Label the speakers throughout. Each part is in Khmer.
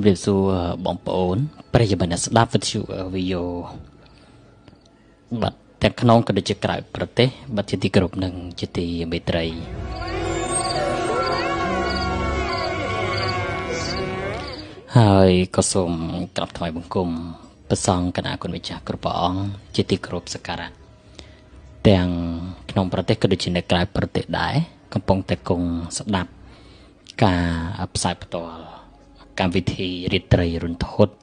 Speaker 1: ជម្រាបសួរបងប្អូនប្រិយមិត្តអ្នកស្ដាប់វិទ្យុវីយ៉ូបាទទាំងក្នុងក៏ដូចជាក្រៅប្រទេសបាទជាទីគោរពនិងជាទីមេត្រីហើយក៏សូមក្រាបថ្វាយបង្គំព្រះសង្ឃគណៈគុណម្ចាស់គ្រប់ព្រះអង្គជាទីគោរពសក្ការៈទាំងក្នុងប្រទេសក៏ដូចជានៅក្រៅប្រទេសដែរកំពុងតែគង់ស្ដាប់ការផ្សាយផ្ទាល់ កម្មវិធីរាត្រីរន្ធត់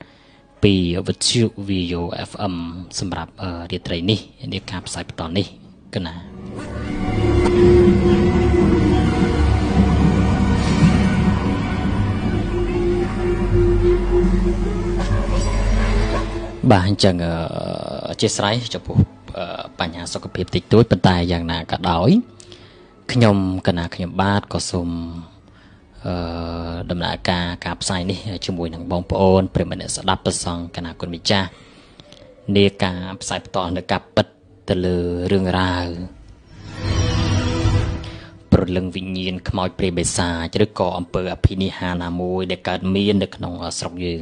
Speaker 1: ពីវិទ្យុ VO FM សម្រាប់រាត្រីនេះនៃការផ្សាយបន្តនេះកណាបាទអញ្ចឹងអធិស្ឋានចំពោះបញ្ហាសុខភាពតិចតួចប៉ុន្តែយ៉ាងណាក៏ដោយខ្ញុំកណាខ្ញុំបាទក៏សូមអឺ ដំណើរការការផ្សាយនេះជាមួយនឹងបងប្អូនប្រិមត្តស្ដាប់ប្រសងកណាគុណម្ចាស់នៃការផ្សាយបន្តនៅការពិតទៅលើរឿងរ៉ាវប្រលឹងវិញ្ញាណខ្មោចព្រាយបិសាចឬក៏អំពើអភិនិហាណាមួយដែលកើតមាននៅក្នុងស្រុកយើង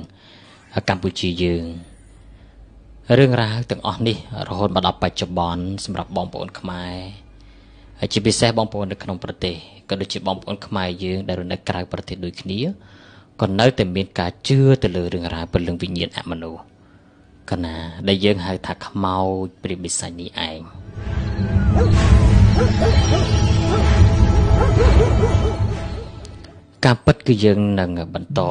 Speaker 1: កម្ពុជាយើងរឿងរ៉ាវទាំងអស់នេះរហូតមកដល់បច្ចុប្បន្នសម្រាប់បងប្អូនខ្មែរហើយជាពិសេសបងប្អូននៅក្នុងប្រទេស ក៏ដូចជាបងប្អូនខ្មែរយើងដែលរស់នៅក្រៅប្រទេសដូចគ្នាក៏នៅតែមានការជឿទៅលើរឿងរ៉ាវពលឹងវិញ្ញាណអមនុស្សកណាដែលយើងហៅថាខ្មោចព្រាបិសាចនេះឯងការពិតគឺយើងនឹងបន្ត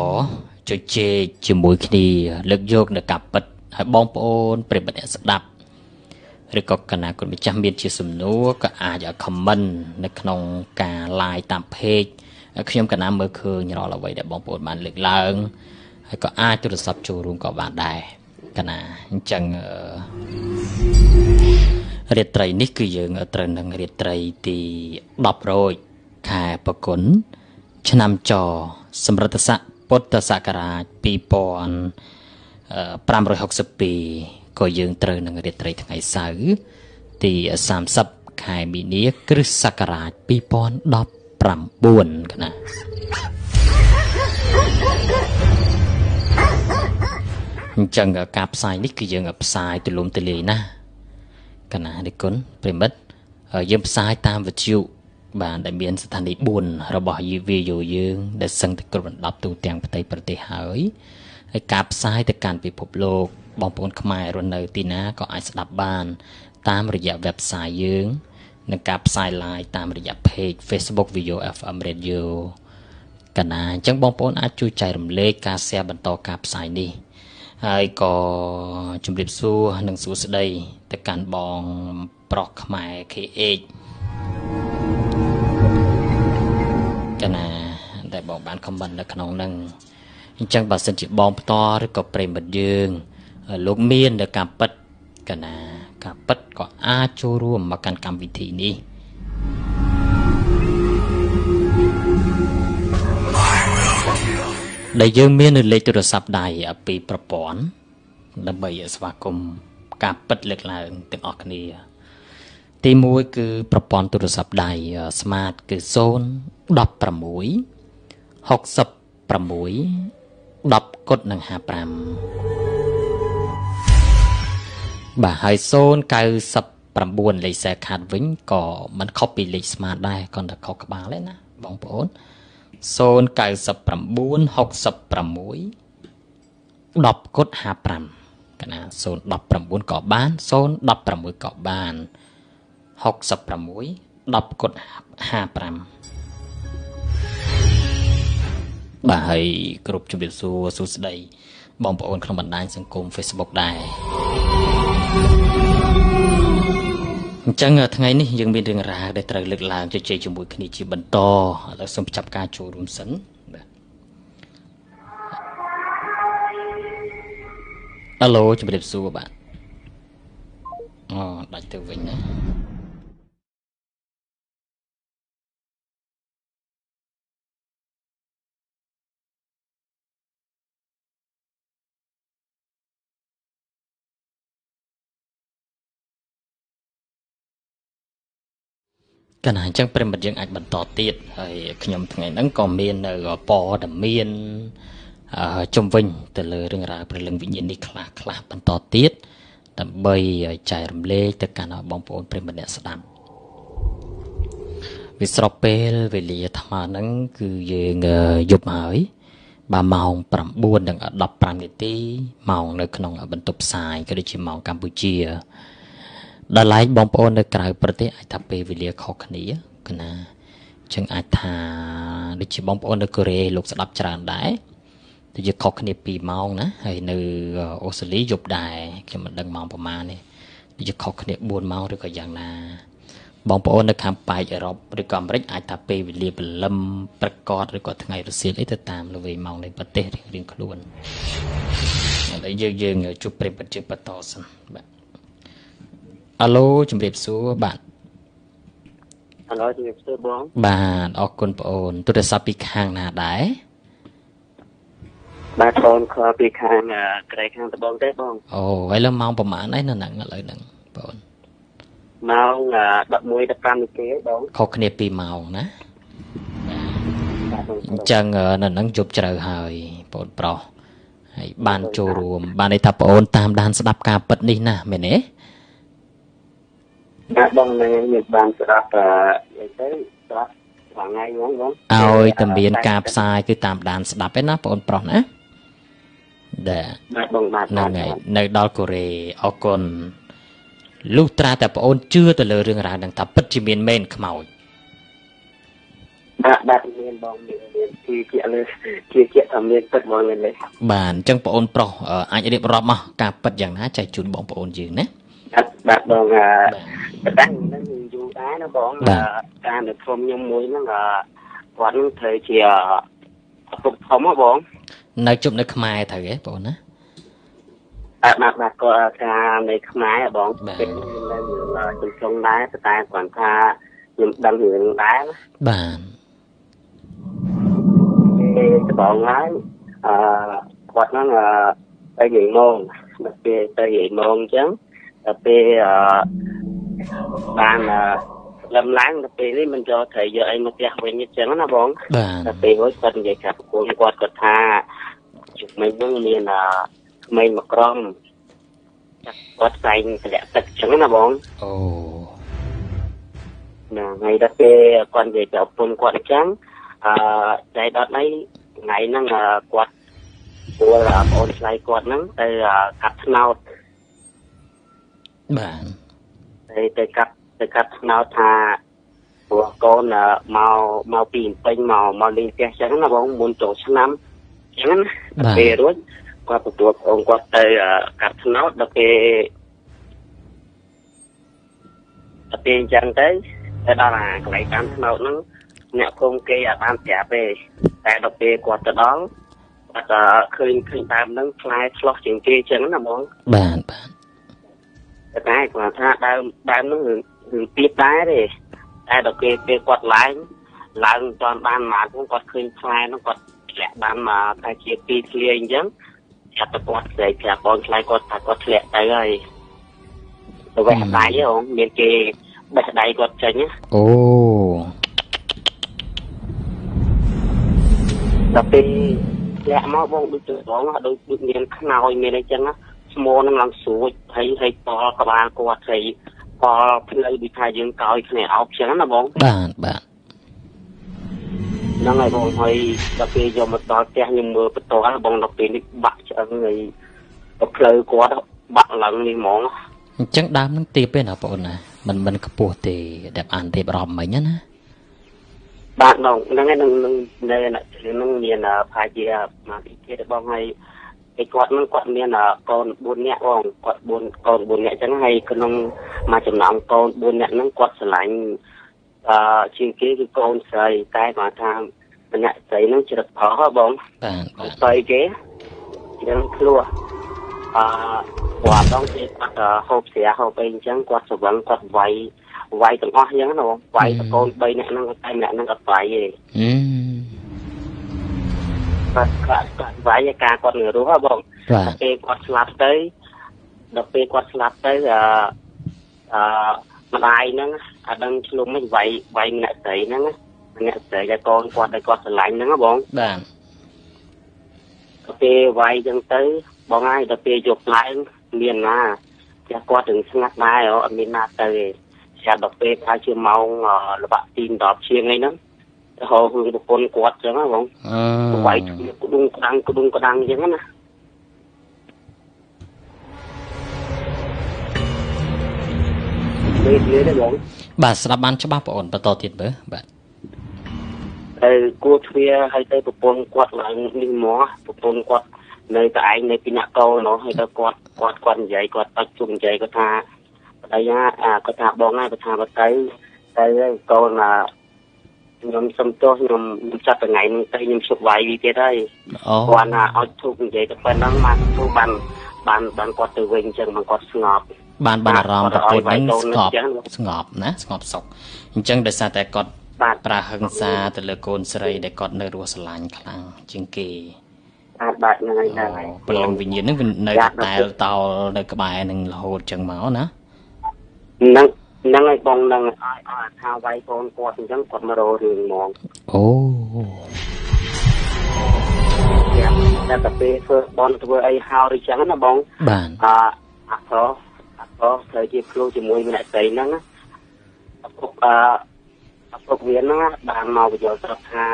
Speaker 1: ជជែកជាមួយគ្នាលើកយកនៅការពិតហើយបងប្អូនប្រិយមិត្តអ្នកស្ដាប់ ឬក៏កណាគុណម្ចាស់មានជាសំណួរក៏អាចឲ្យ comment នៅក្នុងការ live តាម page ខ្ញុំកណាមើលឃើញរាល់អ្វីដែលបងប្អូនបានលើកឡើងហើយក៏អាចទូរស័ព្ទចូលរួមក៏បានដែរកណាអញ្ចឹងរាត្រីនេះគឺយើងត្រូវនឹងរាត្រីទី10រោចខែបគុណឆ្នាំចសម្រិទ្ធស័កពុទ្ធសករាជ2562 ក៏យើងត្រូវនឹងរាត្រីថ្ងៃសៅរ៍ទី30ខែមីនា គ្រិស្តសករាជ2019កណាអញ្ចឹងការផ្សាយនេះគឺយើងផ្សាយទូលំទូលាយណាស់កណានិគុណប្រិមិត្តយើងផ្សាយតាមវិទ្យុបានដែលមានស្ថានីយ៍4របស់យីវីយោយើង ដែលសឹងតែគ្រប់ដណ្ដប់ទូទាំងប្រទេសប្រទេសហើយហើយការផ្សាយទៅកាន់ពិភពលោក បងប្អូនខ្មែររស់នៅទីណាក៏អាចស្ដាប់បាន តាមរយៈ website យើងនិងការផ្សាយ live តាមរយៈ page Facebook Video FM Radio កណាអញ្ចឹងបងប្អូនអាចជួយចែករំលែកការ share បន្តការផ្សាយនេះហើយក៏ជម្រាបសួរនិងសួស្តីទៅកាន់បងប្រុសខ្មែរ KH កណាដែលបងបាន comment នៅក្នុងនឹងអញ្ចឹងបើសិនជាបងផ្ទាល់ឬក៏ប្រិមិត្តយើង លោកមាននៅការពិតកណាការពិតក៏អាចចូលរួមមកកាន់កម្មវិធីនេះដែលយើងមាននៅលេខទូរស័ព្ទដៃពីប្រព័ន្ធដើម្បីស្វាគមន៍ការពិតលើកឡើងទាំងអស់គ្នា ទី1គឺប្រព័ន្ធទូរស័ព្ទដៃ Smart គឺ016 66 10គុតនឹង55 បាទហើយ099លេខខ្សែខាត់វិញក៏មិនខុសពីលេខស្មាតដែរគ្រាន់តែខុសក្បាលទេណាបងប្អូន099 66 10គុត55កណា019ក៏បាន016ក៏បាន66 10គុត55បាទហើយគ្រប់ជំរាបសួរសួស្តីបងប្អូនក្នុងបណ្ដាញសង្គម Facebook ដែរ អញ្ចឹងថ្ងៃនេះយើងមានរឿងរ៉ាវដែលត្រូវលើកឡើងជជែកជាមួយគ្នាជាបន្តឥឡូវសូមចាប់ការចូលរួមសិនបាទហៅឡូជំរាបសួរបាទអូដាច់ទៅវិញណា កណ្ណាអញ្ចឹងប្រិមិត្តយើងអាចបន្តទៀតហើយខ្ញុំថ្ងៃហ្នឹងក៏មាននៅព័ត៌មានជំវិញទៅលើរឿងរ៉ាវព្រលឹងវិញ្ញាណនេះខ្លះខ្លះបន្តទៀតដើម្បីចែករំលែកទៅកាន់បងប្អូនប្រិមត្តអ្នកស្ដាប់វាស្របពេលវេលាអាត្មាហ្នឹងគឺយើងយប់ហើយបាទម៉ោង9:15នាទីម៉ោងនៅក្នុងបន្ទប់ផ្សាយក៏ដូចជាម៉ោងកម្ពុជា ដល់ឡែកបងប្អូននៅក្រៅប្រទេសអាចថាពេលវេលាខុសគ្នាគណាចឹងអាចថាដូចជាបងប្អូននៅកូរ៉េលោកស្ដាប់ច្រើនដែរទៅជាខុសគ្នា2ម៉ោងណាហើយនៅអូស្ត្រាលីយប់ដែរខ្ញុំមិនដឹងម៉ោងប្រហែលនេះដូចជាខុសគ្នា4ម៉ោងឬក៏យ៉ាងណា បងប្អូននៅខាងប៉ែកអឺរ៉ុបឬក៏អាមេរិកអាចថាពេលវេលាព្រលឹមប្រកបឬក៏ថ្ងៃរសៀលអីទៅតាមល្វីម៉ោងនៃប្រទេសរៀងៗខ្លួនហើយយើងយើងជួបប្រិបត្តិជាបន្តសិនបាទ អាឡូជំរាបសួរបាទ
Speaker 2: អាឡូជំរាបសួរបង
Speaker 1: បាទអរគុណបងអូនទូរស័ព្ទពីខាងណាដែរ
Speaker 2: បាទបងខលពីខាងក្រែខាងត្បូងទេបង
Speaker 1: អូហើយលើម៉ោងប្រហែលហើយនៅហ្នឹងឥឡូវហ្នឹងបង
Speaker 2: ម៉ោង11 15នាទីបង
Speaker 1: ខុសគ្នា2ម៉ោងណាអញ្ចឹងនៅហ្នឹងជប់ជ្រៅហើយបងប្រុសហើយបានចូលរួម បានន័យថាបងអូនតាមដានស្ដាប់ការពិតនេះណាមែនទេ
Speaker 2: បាទបងមានបានស្ដាប់អីទៅស្ដាប់ថ្ងៃហ្មងបង
Speaker 1: ឲ្យតែមានការផ្សាយគឺតាមដានស្ដាប់ឯណាបងប្រុសណា
Speaker 2: ដែរបាទបងបាទ
Speaker 1: ហ្នឹងហើយនៅដល់កូរ៉េអរគុណលុះត្រាតែបងអូនជឿទៅលើរឿងរ៉ាវហ្នឹងថាពិតជាមានមែនខ្មោច
Speaker 2: បាទបាទមានបងមានមានជាជាលើជាជាថាមានពិតបងមានលេ
Speaker 1: បាទអញ្ចឹងបងអូនប្រុសអាចរៀបរាប់មកការពិតយ៉ាងណាចែកជូនបងប្អូនយើងណា
Speaker 2: បាទបាទបងអឺតាំងហ្នឹងយូរដែរណាបងការនៅក្រុមខ្ញុំមួយហ្នឹងគាត់នឹងធ្វើជាឪពុកធំហ៎បង
Speaker 1: នៅជប់នៅខ្មែរត្រូវទេបងណា
Speaker 2: បាទបាទបាទគាត់ការនៅខ្មែរបងពេលនៅជំចុងដែរតែគាត់ថាខ្ញុំដឹងរឿងដែរ
Speaker 1: បាទ
Speaker 2: ពេលត្បូងហើយអឺគាត់ហ្នឹងទៅនិយាយមកដល់ពេលទៅនិយាយមកអញ្ចឹង ដល់ពេលអឺបានលំឡើងដល់ពេលនេះមិនយកត្រូវយកអីមកផ្ទះវិញអញ្ចឹងណាបងដល់ពេលរួចគាត់និយាយថាប្រពន្ធគាត់គាត់ថាជុំមិញហ្នឹងមានអឺក្មេងមកក្រុមគាត់ផ្សេងទម្លាក់ទឹកអញ្ចឹងណាបង
Speaker 1: អូ
Speaker 2: ណាថ្ងៃដល់ពេលគាត់និយាយទៅប្រពន្ធគាត់អញ្ចឹងអឺតែដល់នេះថ្ងៃហ្នឹងគាត់ពួរបងអូនឆ្លៃគាត់ហ្នឹងទៅកាត់ថ្នោត
Speaker 1: បាទ
Speaker 2: ទៅទៅកាត់ទៅកាត់ថ្នោតថាព្រោះកូនមកមកពីពេញមកមកលេងផ្ទះចឹងណាបងមុនចូលឆ្នាំចឹងណាពេលរួចគាត់ទទួលបងគាត់ទៅកាត់ថ្នោតដល់ពេលដល់ពេលអញ្ចឹងទៅទៅដល់អាកន្លែងតាមថ្នោតហ្នឹងអ្នកភូមិគេអាចបានប្រាប់ទេតែដល់ពេលគាត់ទៅដល់គាត់ឃើញឃើញតាមហ្នឹងផ្លែឆ្លោះជាងគេចឹងណាបង
Speaker 1: បាទបាទ
Speaker 2: តែគាត់ថាដើមដើមហ្នឹងរឿងទៀតដែរទេតែដល់ពេលពេលគាត់ឡើងឡើងតាន់បានមកហ្នឹងគាត់ឃើញផ្លែហ្នឹងគាត់ធ្លាក់បានមកតែជាពីរធ្លាអញ្ចឹងចាប់ទៅគាត់ស្រីប្រាប់បងឆ្លៃគាត់ថាគាត់ធ្លាក់ទៅហើយទៅវេះដៃហ៎មានគេបេះដៃគាត់ចេញ
Speaker 1: អូ
Speaker 2: ដល់ពេលធ្លាក់មកបងដូចទៅបងដូចដូចមានខ្នើយមានអីចឹង ស្មោនឹងឡើងស្រួចហើយហើយតល់ក្បាលគាត់ហើយផលផ្លូវដូចថាយើងកោយគ្នាអោបចឹងណាបង
Speaker 1: បាទបាទ
Speaker 2: ហ្នឹងហើយបងហើយដល់ពេលយកមកដល់ផ្ទះខ្ញុំមើលបន្តបងដល់ពេលនេះបាក់ឆ្អឹងហើយផ្លូវគាត់បាក់ឡើងនេះហ្មង
Speaker 1: អញ្ចឹងដើមនឹងទៀបទេណាបងណាមិនមិនខ្ពស់ទេដែលអានរៀបរាប់មិញណា
Speaker 2: បាទបងហ្នឹងហើយនឹងនៅនឹងមានផាជាមកពីគេបងហើយ ឯគាត់នឹងគាត់មានកូន4នាក់បងគាត់4កូន4នាក់អញ្ចឹងហើយក្នុងមួយចំណោមកូន4នាក់ហ្នឹងគាត់ស្រឡាញ់អឺជាងគេគឺកូនស្រីតែគាត់ថាម្នាក់ស្រីហ្នឹងជ្រឹកផុសបង
Speaker 1: បាទ
Speaker 2: ស្រីគេយើងធ្លោះអឺគាត់ដល់គេគាត់ហូបស្រាហូបអីអញ្ចឹងគាត់ស្រវឹងគាត់វាយវាយទាំងអស់អញ្ចឹងណាបងវាយតកូន3នាក់ហ្នឹងតែម្នាក់ហ្នឹងអត់វាយទេ
Speaker 1: អឺ
Speaker 2: គាត់គាត់គាត់វាយការគាត់នៅរស់ហ៎បងពេលគាត់ស្លាប់ទៅដល់ពេលគាត់ស្លាប់ទៅអឺអឺម្ដាយហ្នឹងអាដឹងឆ្លុំមិនវាយវាយម្នាក់ស្រីហ្នឹងម្នាក់ស្រីដែលកូនគាត់ដែលគាត់ស្រឡាញ់ហ្នឹងបង
Speaker 1: បាទ
Speaker 2: ពេលវាយចឹងទៅបងហើយដល់ពេលយកឡើងមានណាចាស់គាត់ถึงស្ងាត់ដែរអត់មានណាទៅទេស្រាប់ដល់ពេលថាជាម៉ោងល្បាក់ទី10ជាងអីហ្នឹង ទៅហៅរឿងប្រពន្ធគាត់ចឹងណាបង
Speaker 1: អឺ
Speaker 2: វាយក្ដុងក្ដាំងក្ដុងក្ដាំងចឹងណាលេលេទេបង
Speaker 1: បាទស្ដាប់បានច្បាស់បងអូនបន្តទៀតមើលបាទ
Speaker 2: ទៅគួរទ្វាឲ្យទៅប្រពន្ធគាត់ឡើងនេះមកប្រពន្ធគាត់នៅតែឯងនៅពីអ្នកកោនោះហើយទៅគាត់គាត់គាត់និយាយគាត់តាច់ជុំនិយាយគាត់ថាប្តីណាគាត់ថាបងណាគាត់ថាបើទៅទៅកូន ខ្ញុំសុំទោសខ្ញុំចាប់ថ្ងៃនេះទៅខ្ញុំជប់វាយវាទៀតហើយ
Speaker 1: អូ
Speaker 2: គាត់ណាឲ្យធូបនិយាយទៅប៉ុណ្ណឹងមកធូបបានបានបានគាត់ទៅវិញអញ្ចឹងមកគាត់ស្ងប់
Speaker 1: បានបានអារម្មណ៍ប្រពន្ធនឹងស្ងប់ស្ងប់ណាស្ងប់សុខអញ្ចឹងដោយសារតែគាត់
Speaker 2: បាទ
Speaker 1: ប្រាហឹង្សាទៅលើកូនស្រីដែលគាត់នៅរស់ស្រឡាញ់ខ្លាំងជាងគេ
Speaker 2: បាទបាទហ្នឹងហើយហ្នឹងហើយ
Speaker 1: ព្រលឹងវិញ្ញាណហ្នឹងវានៅតែលតោលនៅក្បែរនឹងរហូតចឹងមកណា
Speaker 2: ហ្នឹង ហ្នឹងហើយបងហ្នឹងឲ្យឲ្យថាវាយកូនគាត់អញ្ចឹងគាត់មករករឿងហ្មង
Speaker 1: អូ
Speaker 2: យ៉ាងតែតែពេលធ្វើបនធ្វើអីហើយអញ្ចឹងណាបង
Speaker 1: បាទ
Speaker 2: អអត់អត់ត្រូវជាគ្រូជាមួយអ្នកស្រីហ្នឹងណាអពុកអអពុកវាហ្នឹងបានមកបញ្យល់ស្រាប់ថា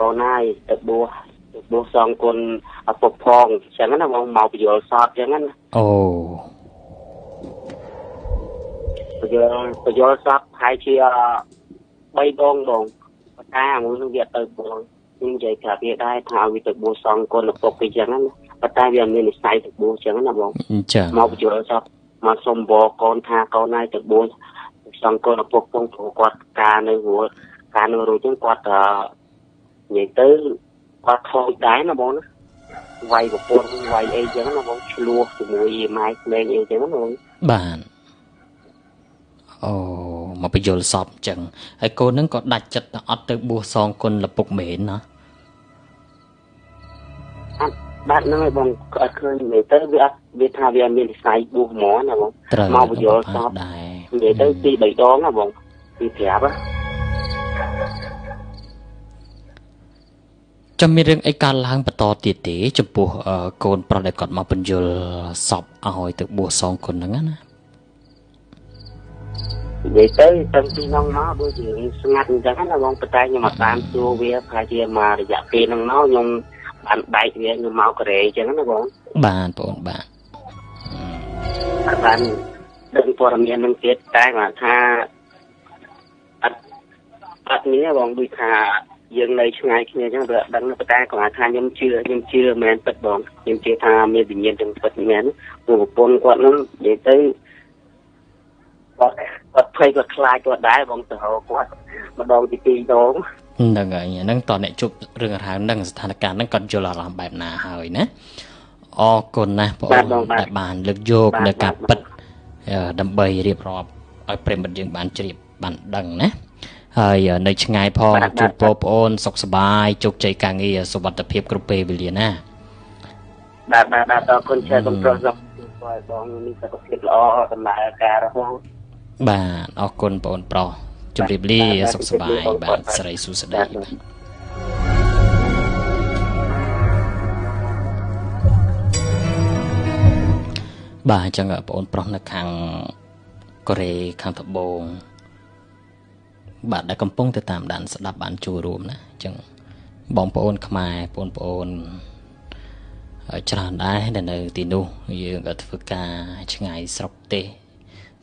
Speaker 2: កូនហើយទៅបួសទៅបួសសងគុណអពុកផងអញ្ចឹងណាបងមកបញ្យល់សតអញ្ចឹងណា
Speaker 1: អូ
Speaker 2: បញ្យល់បញ្យល់សតហើយជា3ដងបងតែមួយនឹងវាទៅបងខ្ញុំនិយាយប្រាប់វាដែរថាវាទៅបួសសងគុណឪពុកអញ្ចឹងណាប៉ុន្តែវាមាននិស្ស័យទៅបួសអញ្ចឹងណាបង
Speaker 1: ចា
Speaker 2: មកបញ្យល់សតមកសុំបកូនថាកូនហើយទៅបួសសងគុណឪពុកពងព្រោះគាត់ការនៅរួចការនៅរួចចឹងគាត់និយាយទៅគាត់ខូចដែរណាបងណាវាយប្រពន្ធវាយអីចឹងណាបងឆ្លោះជាមួយម៉ែក្មេងអីចឹងណាបង
Speaker 1: បាទ អូមកបញ្យលសពអញ្ចឹងហើយកូននឹងក៏ដាច់ចិត្តអត់ទៅបួសសងគុណលពុកមែនណា
Speaker 2: អត់បាទហ្នឹងហើយបងអត់ឃើញនិយាយទៅវាអត់វាថាវាមានវិស័យបួសហ្មងណាបង
Speaker 1: មក
Speaker 2: បញ្យលសព
Speaker 1: ដែរ
Speaker 2: និយាយទៅទី3ដងណាបងទី5ណា
Speaker 1: ចាំមានរឿងអីកើតឡើងបន្តទៀតទេ ចំពោះកូនប្រុសដែលគាត់មកបញ្យលសពឲ្យទៅបួសសងគុណហ្នឹងណា
Speaker 2: និយាយទៅតាំងពីនោះមកដូចជាស្ងាត់អញ្ចឹងណាបងប៉ុន្តែខ្ញុំមកតាមសួរវាប្រហែលជាមករយៈពេលហ្នឹងមកខ្ញុំបានបែកវាខ្ញុំមកកូរ៉េអញ្ចឹងណាបង
Speaker 1: បាទបងបាទ
Speaker 2: បានដឹងព័ត៌មាននឹងទៀតតែគាត់ថាអត់អត់នេះបងដូចថាយើងនៅឆ្ងាយគ្នាអញ្ចឹងវាដឹងប៉ុន្តែគាត់ថាខ្ញុំជឿខ្ញុំជឿមែនពិតបងខ្ញុំជឿថាមានវិញ្ញាណទាំងពិតមែនព្រោះប្រពន្ធគាត់នឹងនិយាយទៅគាត់ គាត់ភ័យគាត់ខ្លាចគាត់ដែរបងទៅរកគាត់ម្ដងទី2ដង
Speaker 1: ហ្នឹងហើយហ្នឹងតអ្នកជួបរឿងរ៉ាវហ្នឹងស្ថានភាពហ្នឹងគាត់យល់អារម្មណ៍បែបណាហើយណាអរគុណណាស់បងដែលបានលើកយកនៅការពិតដើម្បីរៀបរាប់ឲ្យប្រិមិត្តយើងបានជ្រាបបានដឹងណាហើយនៅឆ្ងាយផងជូនបងប្អូនសុខសប្បាយជោគជ័យការងារសុវត្ថិភាពគ្រប់ពេលវេលាណា
Speaker 2: បាទបាទបាទអរគុណច្រើនបងប្រុសសុខឲ្យបងមានសុខភាពល្អដំណើរការរហូត
Speaker 1: បាទអរគុណបងប្រុសជម្រាបលាសុខសប្បាយបាទស្រីសុស្ដីបាទបាទអញ្ចឹងបងប្រុសនៅខាងកូរ៉េខាងត្បូងបាទដែលកំពុងទៅតាមដានស្ដាប់បានចូលរួមណាអញ្ចឹងបងប្អូនខ្មែរបងប្អូនច្រើនដែរដែលនៅទីនោះយើងក៏ធ្វើការឆ្ងាយស្រុកទេស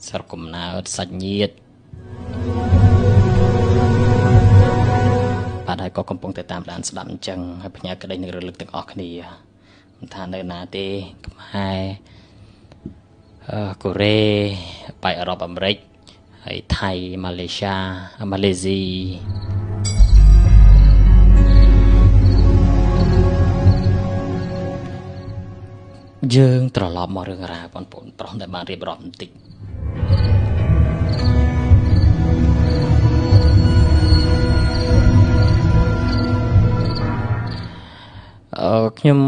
Speaker 1: ស្រុកកំណើតសាច់ញាតិបាទហើយក៏កំពុងតែតាមដានស្ដាប់អញ្ចឹងហើយផ្ញើក្តីនឹងរលឹកទាំងអស់គ្នាមិនថានៅណាទេខ្មែរអឺកូរ៉េបៃអឺរ៉ុបអាមេរិកហើយថៃម៉ាឡេស៊ីម៉ាឡេស៊ីយើងត្រឡប់មករឿងរ៉ាវបងប្អូនប្រុសដែលបានរៀបរាប់បន្តិច អឺខ្ញុំ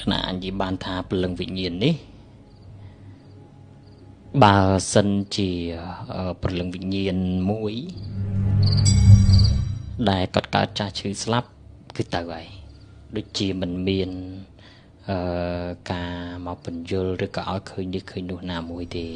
Speaker 1: គណៈនិយាយបានថាព្រលឹងវិញ្ញាណនេះបើសិនជាព្រលឹងវិញ្ញាណមួយ ដែលគាត់កើតចាស់ឈឺស្លាប់គឺទៅហើយដូចជាមិនមាន អឺការមកបញ្យលឬក៏ឲ្យឃើញនេះឃើញនោះណាមួយទេ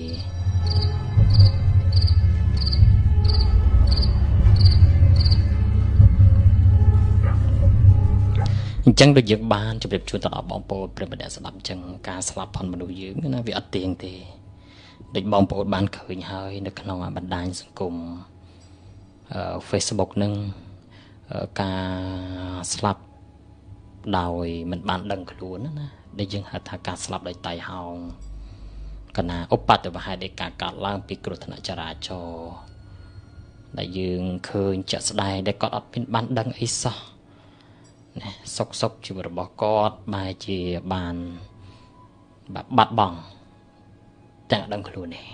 Speaker 1: អញ្ចឹងដូចយើងបានជម្រាបជូនទៅដល់បងប្អូនប្រិមត្តស្ដាប់អញ្ចឹងការស្លាប់ផងមនុស្សយើងណាវាអត់ទៀងទេដូចបងប្អូនបានឃើញហើយ នៅក្នុងបណ្ដាញសង្គមអឺ Facebook នឹងការស្លាប់ ដោយមិនបានដឹងខ្លួនណាដែលយើងហៅថាការស្លាប់ដោយតៃហោងកណាឧបតវហេតុនៃការកាត់ឡើងពីគ្រោះថ្នាក់ចរាចរណ៍ដែលយើងឃើញចាក់ស្ដែងដែលគាត់អត់មានបានដឹងអីសោះណាសុកសុកជីវិតរបស់គាត់បែរជាបានបាត់បង់តែអត់ដឹងខ្លួនទេ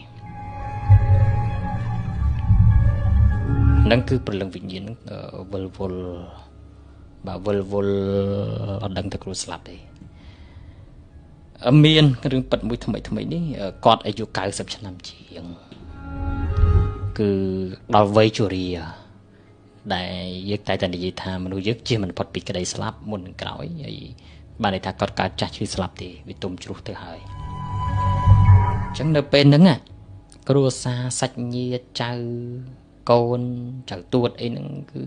Speaker 1: នឹងគឺព្រលឹងវិញ្ញាណវិលវល់ បាទវិលវល់អត់ដឹងទៅគ្រូស្លាប់ទេមានរឿងប៉ិតមួយថ្មីថ្មីនេះគាត់អាយុ90ឆ្នាំជាង គឺដល់វ័យជរាដែលយើងតែតែនិយាយថាមនុស្សយើងជាមិនផុតពីក្តីស្លាប់មុននឹងក្រោយហើយបានន័យថាគាត់កើតចាស់ឈឺស្លាប់ទេវាទុំជ្រុះទៅហើយអញ្ចឹងនៅពេលហ្នឹងគ្រួសារសាច់ញាតិចៅកូនចៅទួតអីហ្នឹងគឺ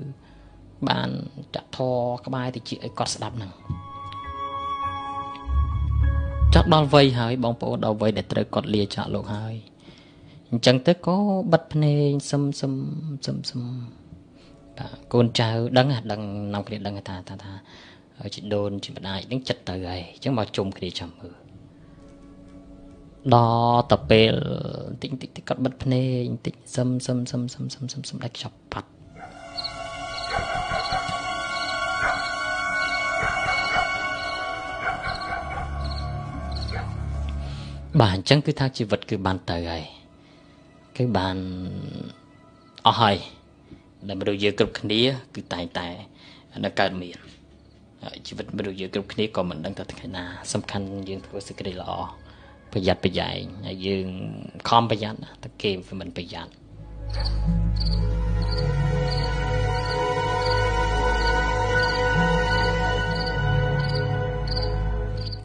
Speaker 1: បានចាក់ធរក្បែរតិចឲ្យគាត់ស្ដាប់ហ្នឹងចាក់ដល់វ័យហើយបងប្អូនដល់វ័យដែលត្រូវគាត់លាចាក់លោកហើយអញ្ចឹងទៅក៏បិទភ្នែកសឹមសឹមសឹមសឹមបាទកូនចៅដឹងដឹងនាំគ្នាដឹងថាថាថាជីដូនជីម្ដាយនឹងចិត្តទៅហើយអញ្ចឹងមកជុំគ្នាចាំមើលដល់ទៅពេលតិចតិចគាត់បិទភ្នែកបន្តិចសឹមសឹមសឹមសឹមសឹមសឹមសឹមដល់ខ្ចប់បាត់ បាទអញ្ចឹងគឺថាជីវិតគឺបានទៅហើយគឺបានអស់ហើយដែលមនុស្សយើងគ្រប់គ្នា គឺតែងតែនៅកើតមានជីវិតមនុស្សយើងគ្រប់គ្នាក៏មិនដឹងថាថ្ងៃណា សំខាន់យើងធ្វើសេចក្តីល្អប្រយ័ត្នប្រយែងហើយយើងខំប្រយ័ត្នតែគេវាមិនប្រយ័ត្ន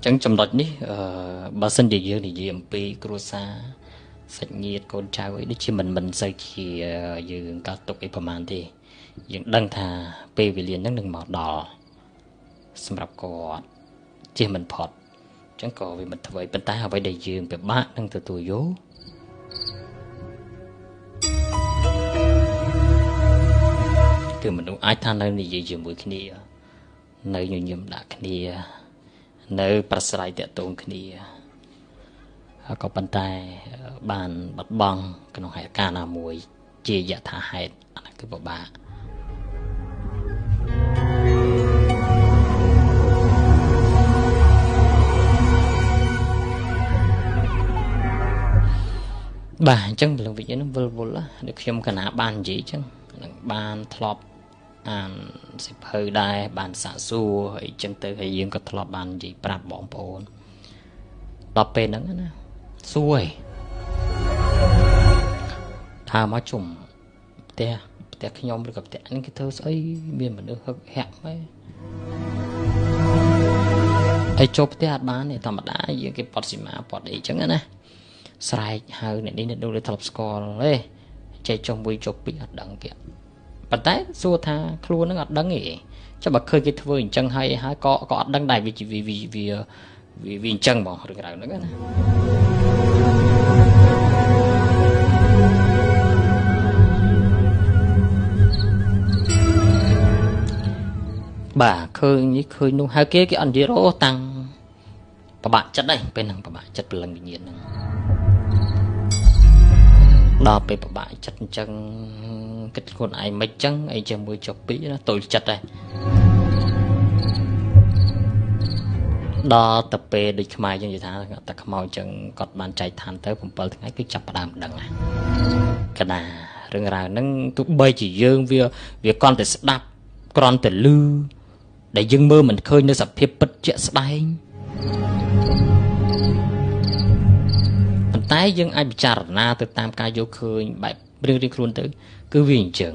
Speaker 1: ចឹងចំណុចនេះអឺ បើសិនជាយើងនិយាយអំពីគ្រួសារសាច់ញាតិកូនចៅអីដូចជាមិនមិនសូវជាយើងកត់ទុកអីប្រហែលទេយើងដឹងថាពេលវេលាហ្នឹងនឹងមកដល់សម្រាប់គាត់ជិះមិនផុតអញ្ចឹងក៏វាមិនធ្វើប៉ុន្តែអ្វីដែលយើងពិបាកនឹងទទួលយកគឺមនុស្សអាចថានៅនិយាយជាមួយគ្នា នៅញញឹមដាក់គ្នា នៅ ប្រស្រ័យតាក់ទងគ្នា ក៏ប៉ុន្តែបានបាត់បង់ក្នុងហេតុការណ៍ណាមួយ ជាយថាហេតុអានោះគឺពិបាកបាទអញ្ចឹងពលវិញ្ញាណវិលវល់ដូចខ្ញុំកណាបាននិយាយអញ្ចឹងនឹងបានធ្លាប់អានសិភៅដែរបានសាកសួរហើយអញ្ចឹងទៅហើយយើងក៏ធ្លាប់បាននិយាយប្រាប់បងប្អូនដល់ពេលហ្នឹងណា សួរឯងថាមកជុំផ្ទះផ្ទះខ្ញុំឬក៏ផ្ទះនេះគេធ្វើស្អីមានមនុស្សហឹកហាក់ហើយហើយចូលផ្ទះអត់បានទេធម្មតាយើងគេប៉ុតស៊ីម៉ាប៉ុតអីចឹងណាស្រែកហៅអ្នកនេះអ្នកនោះធ្លាប់ស្គាល់ទេចេះចុះមួយចុះពីរអត់ដឹងគេប៉ុន្តែសួរថាខ្លួននឹងអត់ដឹងទេចាំបើឃើញគេធ្វើអញ្ចឹងហើយហើយក៏ក៏អត់ដឹងដែរវាវាវាវាវាអញ្ចឹងបងរឿងរ៉ាវហ្នឹងណា បាទឃើញនេះឃើញនោះហើយគេគេអត់និយាយរោតាំងប្របាក់ចិត្តហើយពេលហ្នឹងប្របាក់ចិត្តព្រលឹងវិញ្ញាណហ្នឹងដល់ពេលប្របាក់ចិត្តអញ្ចឹងគិតខ្លួនឯងមិនអញ្ចឹងអីជាមួយចុះពីណាតុលចិត្តដែរដល់ទៅពេលដូចខ្មែរយើងនិយាយថាតែខ្មោចអញ្ចឹងគាត់បានចែកឋានទៅ7ថ្ងៃគឺចាប់ផ្ដើមដឹងណាកណារឿងរ៉ាវហ្នឹងទោះបីជាយើងវាវាគ្រាន់តែស្ដាប់គ្រាន់តែឮ ដែលយើងមើលមិនឃើញនៅសភាពពិតជាក់ស្ដែងប៉ុន្តែយើងអាចពិចារណាទៅតាមការយកឃើញបែបរឿងរៀងខ្លួនទៅ គឺវាអញ្ចឹង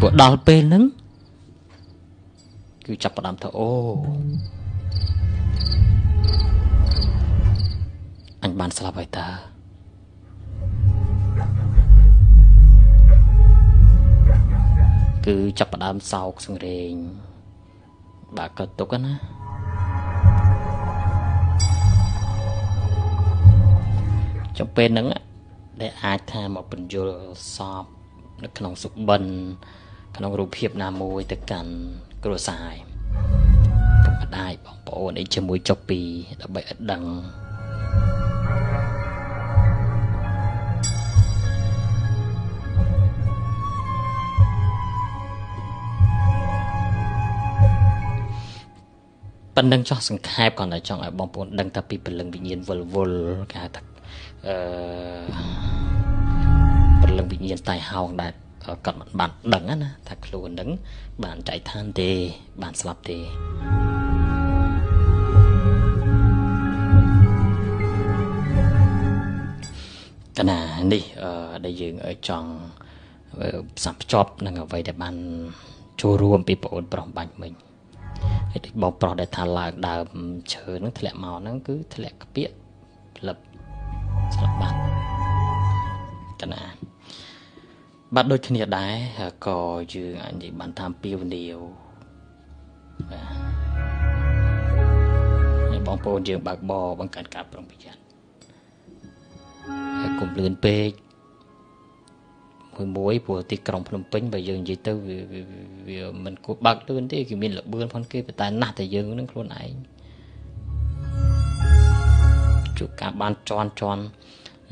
Speaker 1: ព្រោះដល់ពេលហ្នឹងគឺចាប់ផ្ដើមថាអូអញបានស្លាប់ហើយតើ គឺចាប់ផ្ដើមសោកសង្រេងបាក់ក៏ទុកណាចំពេលហ្នឹងដែលអាចថាមកបញ្យលសពនៅក្នុងសុបិនក្នុងរូបភាពណាមួយទៅកាន់គ្រួសារពុកម្ដាយបងប្អូនអីជាមួយចុកពីដើម្បីឲ្យដឹង ប៉ុណ្្នឹងចោះសង្ខេបគាត់តែចង់ឲ្យបងប្អូនដឹងថាពីព្រលឹងវិញ្ញាណវល់វល់គេហៅថាអឺព្រលឹងវិញ្ញាណតៃហោងដែលគាត់មិនបានដឹងណាថាខ្លួននឹងបានចែកឋានទេបានស្លាប់ទេកណានេះដែលយើងចង់ផ្សារភ្ជាប់នឹងអ្វីដែលបានចូលរួមពីបងអូនប្រុសបាញ់មិញហើយដូច បងប្រុសដែលថាឡើងដើមឈើហ្នឹងធ្លាក់មកហ្នឹងគឺធ្លាក់ក្ពាកផ្លឹបស្លាប់បាត់កណាបាទដូចគ្នាដែរក៏យើងអាចនិយាយបានតាមពីវនីវបាទបងប្អូនយើងបើកបរបង្កើតការប្រុងប្រយ័ត្នហើយកុំលឿនពេក មួយមួយព្រោះទីក្រុងភ្នំពេញបើយើងនិយាយទៅវាវាមិនគួរបើកលឿនទេគេមានលបឿនផងគេតែណាស់តែយើងនឹងខ្លួនឯងជួបការបានជន់ជន់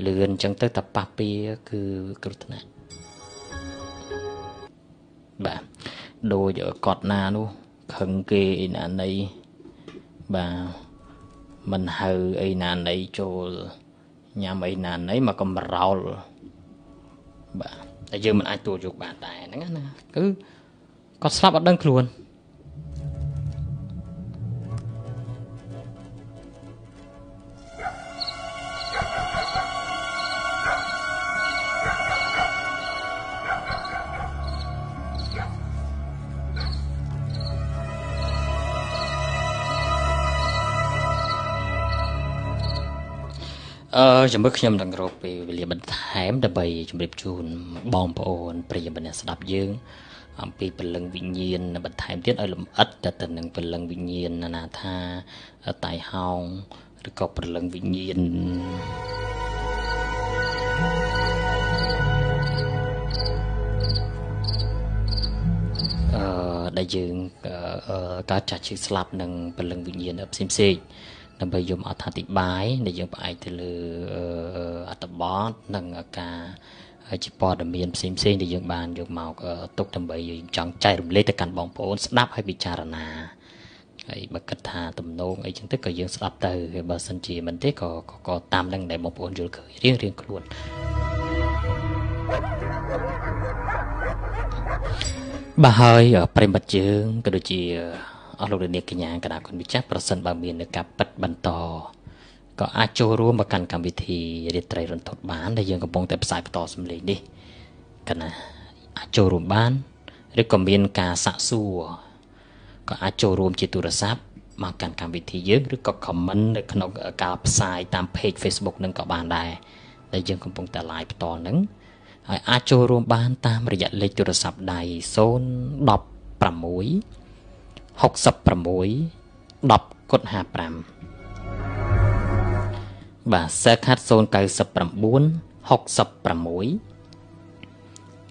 Speaker 1: លឿនអញ្ចឹងទៅតែប៉ះពៀគឺគ្រោះថ្នាក់បាទដូចកត់ណានោះខឹងគេអីណាណីបាទមិនហៅអីណាណីចូលញ៉ាំអីណាណីមកកំរោលបាទ តែយើងមិនអាចទទួលយកបានដែរហ្នឹងណាគឺគាត់ស្លាប់អត់ដឹងខ្លួន អឺចាំមើលខ្ញុំនឹងរកពេលវេលាបន្ថែមដើម្បីជម្រាបជូនបងប្អូនប្រិយមិត្តអ្នកស្ដាប់យើង អំពីពលឹងវិញ្ញាណបន្ថែមទៀតឲ្យលម្អិតទៅទៅនឹងពលឹងវិញ្ញាណណាថាតៃហោងឬក៏ពលឹងវិញ្ញាណអឺដែលយើងកើតចាស់ឈឺស្លាប់នឹងពលឹងវិញ្ញាណផ្សេងផ្សេង ដើម្បីយកអត្ថាធិប្បាយដែលយើងផ្អែកទៅលើអត្ថបទនិងការជាព័ត៌មានផ្សេងផ្សេងដែលយើងបានយកមកទុកដើម្បីយើងចង់ចែករំលែកទៅកាន់បងប្អូនស្ដាប់ហើយពិចារណាហើយបើគិតថាទំនងអីចឹងទៅក៏យើងស្ដាប់ទៅហើយបើសិនជាមិនទេក៏ក៏តាមនឹងដែលបងប្អូនយល់ឃើញរៀងរៀងខ្លួនបាទហើយប្រិមិត្តយើងក៏ដូចជា អស់លោកលានកញ្ញាកណ្ដាលគុណវិចាស់ប្រសិនបើមាននៅការប៉ັດបន្តក៏អាចចូលរួមមកកាន់កម្មវិធីរាត្រីរន្ធត់បានដែលយើងកំពុងតែផ្សាយបន្តសម្លេងនេះកណាអាចចូលរួមបានឬក៏មានការសាក់សួរក៏អាចចូលរួមជាទូរស័ព្ទមកកាន់កម្មវិធីយើងឬក៏ comment នៅក្នុងការផ្សាយតាម page Facebook នឹងក៏បានដែរដែលយើងកំពុងតែ live ផ្ទាល់ហ្នឹងហើយអាចចូលរួមបានតាមរយៈលេខទូរស័ព្ទដៃ016 66 10គុណ55បាទសែខាត់099 66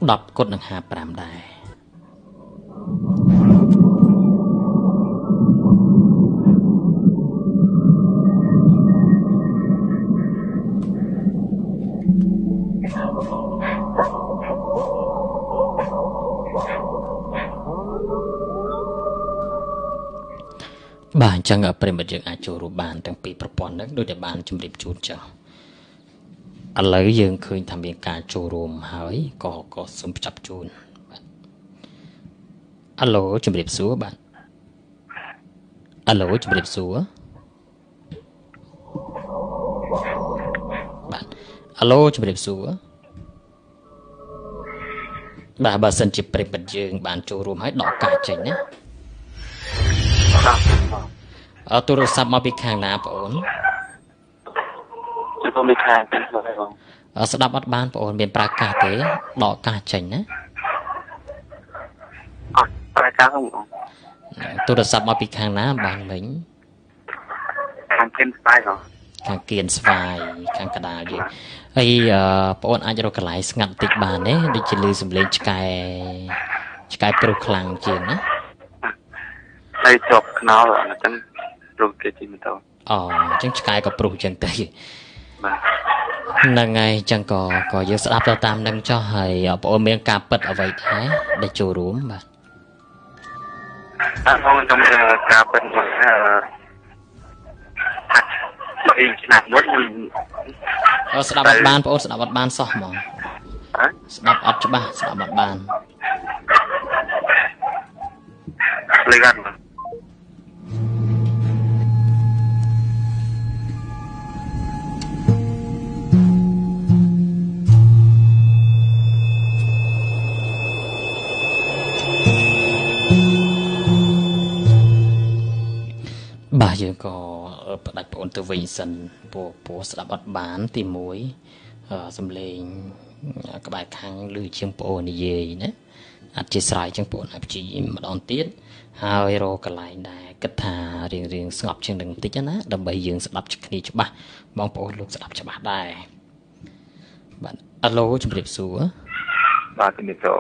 Speaker 1: 10គុណនឹង55ដែរ បាទអញ្ចឹងប្រិមិត្តយើងអាចចូលរួមបានទាំងពីរប្រព័ន្ធហ្នឹងដូចតែបានជម្រាបជូនចុះឥឡូវយើងឃើញថាមានការចូលរួមហើយក៏ក៏សូមចាប់ជូនបាទអាឡូជម្រាបសួរបាទអាឡូជម្រាបសួរបាទអាឡូជម្រាបសួរបាទបើសិនជាប្រិមិត្តយើងបានចូលរួមហើយដកកាចេញណា
Speaker 3: បាទ
Speaker 1: អឺទូរស័ព្ទមកពីខាងណាបងអូន
Speaker 3: ជួបមីខាងទីបង
Speaker 1: អឺស្ដាប់អត់បានបងអូនមានប្រើកាសទេដកកាសចេញណា
Speaker 3: អត់ប្រកាសបង
Speaker 1: ទូរស័ព្ទមកពីខាងណាបានមិញ
Speaker 3: ខាងគិនស្បាយបង
Speaker 1: ខាងគៀនស្វាយខាងកដាលយើងហើយអឺបងអូនអាចរកកន្លែងស្ងាត់បន្តិចបានទេដូចជាលឺសំឡេងឆ្កែឆ្កែព្រុសខ្លាំងជាងណា
Speaker 3: ហើយជាប់ខ្នល់អញ្ចឹងព្រោះគេជិះម៉ូតូ
Speaker 1: អូអញ្ចឹងឆ្កែក៏ព្រុសអញ្ចឹងទៅ
Speaker 3: បាទ
Speaker 1: ហ្នឹងហើយអញ្ចឹងក៏ក៏យើងស្ដាប់ទៅតាមនឹងចុះហើយបងអូនមានការពិតអ្វីដែរដែលចូលរួមបាទ
Speaker 3: អត់បងខ្ញុំការពិតមកអឺថាបីឆ្នាំមុនខ្ញុំ
Speaker 1: អឺស្ដាប់អត់បានបងអូនស្ដាប់អត់បានសោះហ្មង
Speaker 3: ហ៎
Speaker 1: ស្ដាប់អត់ច្បាស់ស្ដាប់អត់បាន
Speaker 3: លឺអត់
Speaker 1: ផ្ដាច់បងអូនទៅវិញសិនព្រោះព្រោះស្ដាប់អត់បាន ទី1អឺសំឡេងក្បែរខាងឮជាងបងអូននិយាយណាអធិស្ឋានជាងបងអូនឲ្យព្យាយាមម្ដងទៀតហើយរកកន្លែងដែរគិតថារៀងរៀងស្ងប់ជាងនឹងបន្តិចណាដើម្បីយើងស្ដាប់គ្នាច្បាស់បងប្អូនលោកស្ដាប់ច្បាស់ដែរបាទអាឡូជំរាបសួរ
Speaker 3: បាទជំរាបសួរ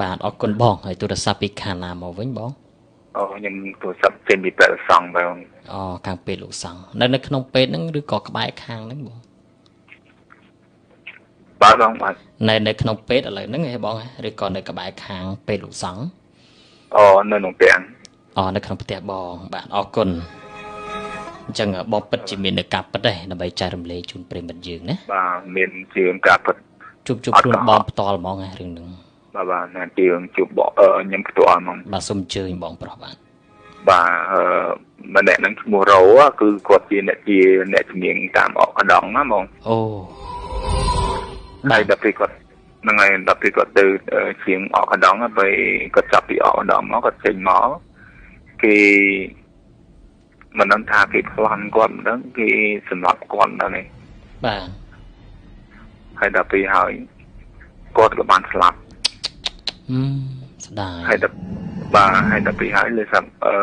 Speaker 1: បាទអរគុណបងហើយទូរស័ព្ទពីខាងណាមកវិញបង
Speaker 3: អូខ្ញុំទូរស័ព្ទចេញពីពេទ្យសង្ឃបង
Speaker 1: អូខាងពេទ្យលោកសង្ឃនៅនៅក្នុងពេទ្យហ្នឹងឬក៏ក្បែរខាងហ្នឹងបង
Speaker 3: បាទបងបាទ
Speaker 1: នៅនៅក្នុងពេទ្យឥឡូវហ្នឹងហ៎បងហ៎ឬក៏នៅក្បែរខាងពេទ្យលោកសង្ឃ
Speaker 3: អូនៅក្នុងពាំង
Speaker 1: អូនៅក្នុងផ្ទះបង បាទអរគុណអញ្ចឹងបងពិតជាមាននៅការពិតដែរដើម្បីចែករំលែកជូនប្រិយមិត្តយើងណា
Speaker 3: បាទមានជឿងការពិត
Speaker 1: ជួបជួបខ្លួនបងផ្ទាល់ហ្មងហ៎រឿងហ្នឹង
Speaker 3: បាទបាទណាជឿងជួបបអឺខ្ញុំផ្ទាល់ហ្មង
Speaker 1: បាទសូមអញ្ជើញបងប្រុសបាទ
Speaker 3: បាទអឺម្នាក់ហ្នឹងឈ្មោះរោគឺគាត់ជាអ្នកជាអ្នកជំនាញតាមអកកណ្ដងណាហ្មង
Speaker 1: អូបា
Speaker 3: ហើយ
Speaker 1: ទ
Speaker 3: ដល់ពេលគាត់ហ្នឹងហើយដល់ពេលគាត់ទៅអឺជាងអកកណ្ដងហើយពេលគាត់ចាប់ពីអកកណ្ដងមកគាត់ចេញមកគេមិនដឹងថាគេប្លន់គាត់មិនដឹងគេសម្រាប់គាត់ដល់នេះ
Speaker 1: បាទ
Speaker 3: ហើយដល់ពេលហើយគាត់ក៏បានស្លាប់
Speaker 1: ហឹម ស្ដាយ
Speaker 3: ហើយដល់បាទហើយដល់ពេលហើយលើសាប់អឺ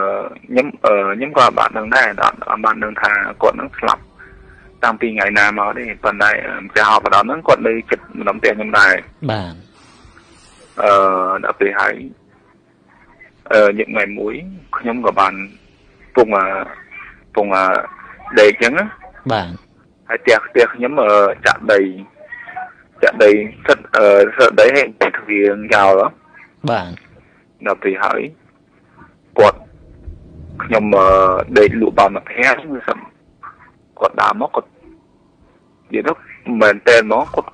Speaker 3: ខ្ញុំអឺខ្ញុំក៏បានដឹងដែរអត់អត់បានដឹងថាគាត់នឹងស្លាប់តាំងពីថ្ងៃណាមកទេប៉ុន្តែម្ចាស់អបដល់ហ្នឹងគាត់នៅចិត្តម្ដុំផ្ទះខ្ញុំដែរ
Speaker 1: បាទ
Speaker 3: អឺដល់ពេលហើយអឺញឹកថ្ងៃមួយខ្ញុំក៏បានពងអឺពងអឺដេកអញ្ចឹងណា
Speaker 1: បាទ
Speaker 3: ហើយផ្ទះផ្ទះខ្ញុំអឺចាក់ដី ចាក់ដីសិតអឺសិតដីឲ្យទ្វារចោលហ៎
Speaker 1: បាទ
Speaker 3: ដល់ពេលហើយគាត់ខ្ញុំអឺដេកលក់បានមួយភ័ក្រគឺសឹមគាត់ដើរមកគាត់និយាយទៅមែនតើមកគាត់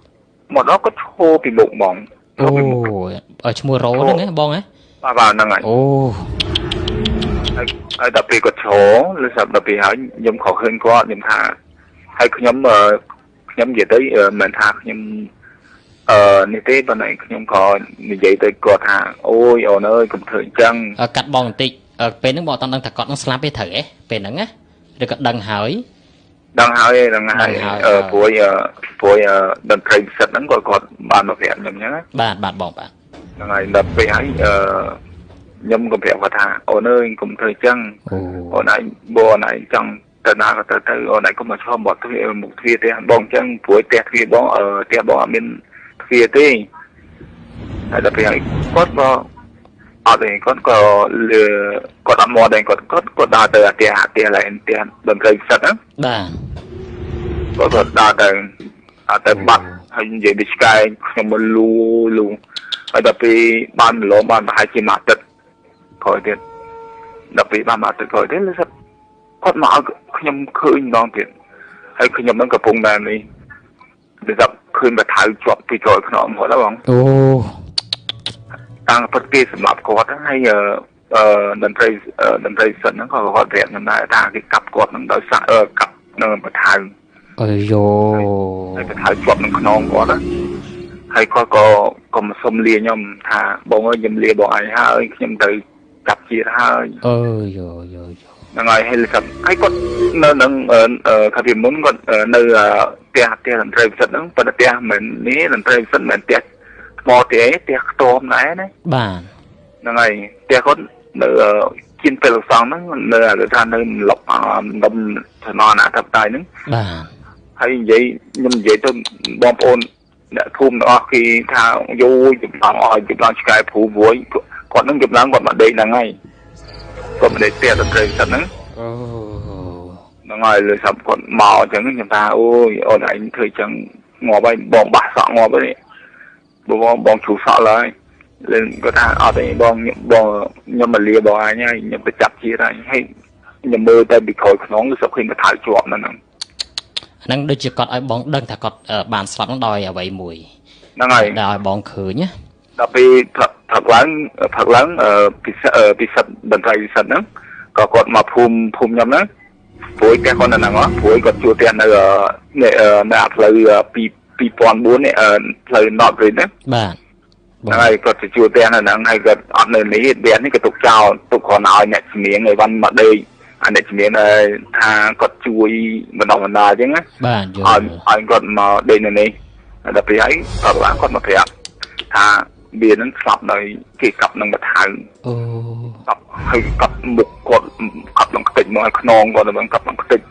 Speaker 3: មកដល់គាត់ឈោពីមុខហ្មង
Speaker 1: អូ
Speaker 3: ពីមុខ
Speaker 1: ឲ្យឈ្មោះរ៉ូហ្នឹងហ៎បងហ៎
Speaker 3: បាទបាទហ្នឹងហើយ
Speaker 1: អូ
Speaker 3: ហើយហើយដល់ពេលគាត់ឈោឬសឹមដល់ពេលហើយខ្ញុំខកឃើញគាត់ខ្ញុំថាហើយខ្ញុំអឺ ខ្ញុំនិយាយទៅអឺមិនថាខ្ញុំអឺនេះទេប៉ុន្តែខ្ញុំក៏និយាយទៅគាត់ថាអូយអូនអើយកុំធ្វើអញ្ចឹង
Speaker 1: អឺកាត់បងបន្តិចអឺពេលហ្នឹងបងអត់ដឹងថាគាត់នឹងស្លាប់ទេត្រូវហ៎ពេលហ្នឹងណាឬក៏ដឹងហើយ
Speaker 3: ដឹងហើយដឹងហើយ
Speaker 1: ដឹងហើយ
Speaker 3: អឺ
Speaker 1: អឺ
Speaker 3: ព្រួយអឺព្រួយអឺតន្ត្រីពិសិដ្ឋហ្នឹងគាត់គាត់បានមកប្រាប់ខ្ញុំអញ្ចឹងណា
Speaker 1: បាទបាទបងបាទ
Speaker 3: ហ្នឹងហើយដល់ពេលហើយអឺខ្ញុំក៏ប្រាប់គាត់ថាអូនអើយកុំធ្វើអញ្ចឹង
Speaker 1: អូ
Speaker 3: អូនឯងបងឯងចង់ ទៅណាក៏ទៅទៅអូនឯងកុំមកឈប់មកទ្វារមុខទ្វារទេបងអញ្ចឹងព្រួយផ្ទះទ្វារបងអឺផ្ទះបងអត់មានទ្វារទេហើយដល់ពេលហើយគាត់ក៏អត់ទេគាត់ក៏លឺគាត់អត់មកដែរគាត់គាត់គាត់ដើរទៅអាផ្ទះអាផ្ទះឡើងផ្ទះតន្ត្រីពិសិដ្ឋហ្នឹង
Speaker 1: បាទ
Speaker 3: គាត់ក៏ដើរទៅដើរទៅបាត់ហើយនិយាយពីឆ្កែខ្ញុំមកលូលូហើយដល់ពេលបានម្លងបានប្រហែលជាមួយអាទិត្យក្រោយទៀតដល់ពេលបានមួយអាទិត្យក្រោយទៀតលើសិត គាត់មកឲ្យខ្ញុំឃើញម្ដងទៀតហើយខ្ញុំនឹងកំពុងតែនេះលើសិតឃើញបថៅជាប់ពីក្រោយខ្នងគាត់ហ្នឹងបង
Speaker 1: អូ
Speaker 3: តាំងពិតគេសម្រាប់គាត់ហ្នឹងហើយអឺអឺតន្ត្រីអឺតន្ត្រីសិនហ្នឹងក៏គាត់ប្រាប់ខ្ញុំដែរថាគេកាប់គាត់ហ្នឹងដោយសារអឺកាប់នៅបថៅ
Speaker 1: អើយោ
Speaker 3: ហើយទៅហៅជាប់នឹងខ្នងគាត់ណាហើយគាត់ក៏ក៏មកសុំលាខ្ញុំថាបងអើយខ្ញុំលាបងឯងហើយខ្ញុំទៅចាប់ជាតិហើយ
Speaker 1: អើយយោយោយោ
Speaker 3: ហ្នឹងហើយហើយគាត់ហើយគាត់នៅនឹងកាលពីមុនគាត់នៅផ្ទះផ្ទះតន្ត្រីពិសិដ្ឋហ្នឹងប៉ុន្តែផ្ទះមិននេះតន្ត្រីពិសិដ្ឋមិនផ្ទះថ្មទេផ្ទះខ្ទមដែរណា
Speaker 1: បាទ
Speaker 3: ហ្នឹងហើយផ្ទះគាត់នៅជិនពេលសងហ្នឹងនៅគេថានៅលុកដុំឋានៈអនាធិបតេយ្យហ្នឹង
Speaker 1: បាទ
Speaker 3: ហើយនិយាយខ្ញុំនិយាយទៅបងប្អូនអ្នកភូមិទាំងអស់គេថាយូរចំឡងអស់ចំឡងឆ្កែព្រូវួយគាត់នឹងចំឡងគាត់មកដេកហ្នឹងហើយ គាត់មកដេកផ្ទះតន្ត្រីសិនហ្នឹង
Speaker 1: អូ
Speaker 3: ហ្នឹងហើយលើសាប់គាត់មកអញ្ចឹងខ្ញុំថាអូយអូនឯងធ្វើអញ្ចឹងងាប់ហើយបងបាសសក់ងាប់ហើយបងបងជ្រូសក់ឡើយលើគាត់ថាអត់ទេបងបងខ្ញុំមកលាបងអញហើយខ្ញុំទៅចាប់ជាតិហើយហើយខ្ញុំមើលទៅពីក្រោយខ្នងគឺសុខឃើញកថៅជាប់នៅហ្នឹង
Speaker 1: ហ្នឹងដូចជាគាត់ឲ្យបងដឹងថាគាត់បានស្លាប់ហ្នឹងដោយអ្វីមួយ
Speaker 3: ហ្នឹងហើយ
Speaker 1: ដែលឲ្យបងឃើញណា
Speaker 3: ដល់ពេល ផឹកផឹកឡើងផឹកឡើងពិសិដ្ឋពិសិដ្ឋតន្ត្រីពិសិដ្ឋហ្នឹងក៏គាត់មកភូមិភូមិខ្ញុំហ្នឹងព្រួយផ្ទះគាត់នៅហ្នឹងហ៎ព្រួយគាត់ជួលផ្ទះនៅនៅនៅផ្លូវ2004នេះផ្លូវ North Bridge ហ្នឹង
Speaker 1: បាទ
Speaker 3: ហ្នឹងហើយគាត់ទៅជួលផ្ទះនៅហ្នឹងហើយគាត់អត់នៅនេះផ្ទះនេះក៏ទុកចោលទុកគ្រាន់តែឲ្យអ្នកជំនាញឲ្យវ៉ាន់មកដេកអាអ្នកជំនាញថាគាត់ជួយបណ្ដុះបណ្ដាលអញ្ចឹងណា
Speaker 1: បាទយ
Speaker 3: ឲ្យ
Speaker 1: ល់
Speaker 3: ឲ្យគាត់មកដេកនៅនេះដល់ពេលហើយគាត់ឡើងគាត់មកប្រាប់ថា វានឹងស្លាប់ដោយគេកាប់នឹងបថៅ
Speaker 1: អូ
Speaker 3: កាប់ហើយកាប់មុខគាត់កាប់នឹងខ្ទេចមកឲ្យខ្នងគាត់ទៅកាប់នឹងខ្ទេច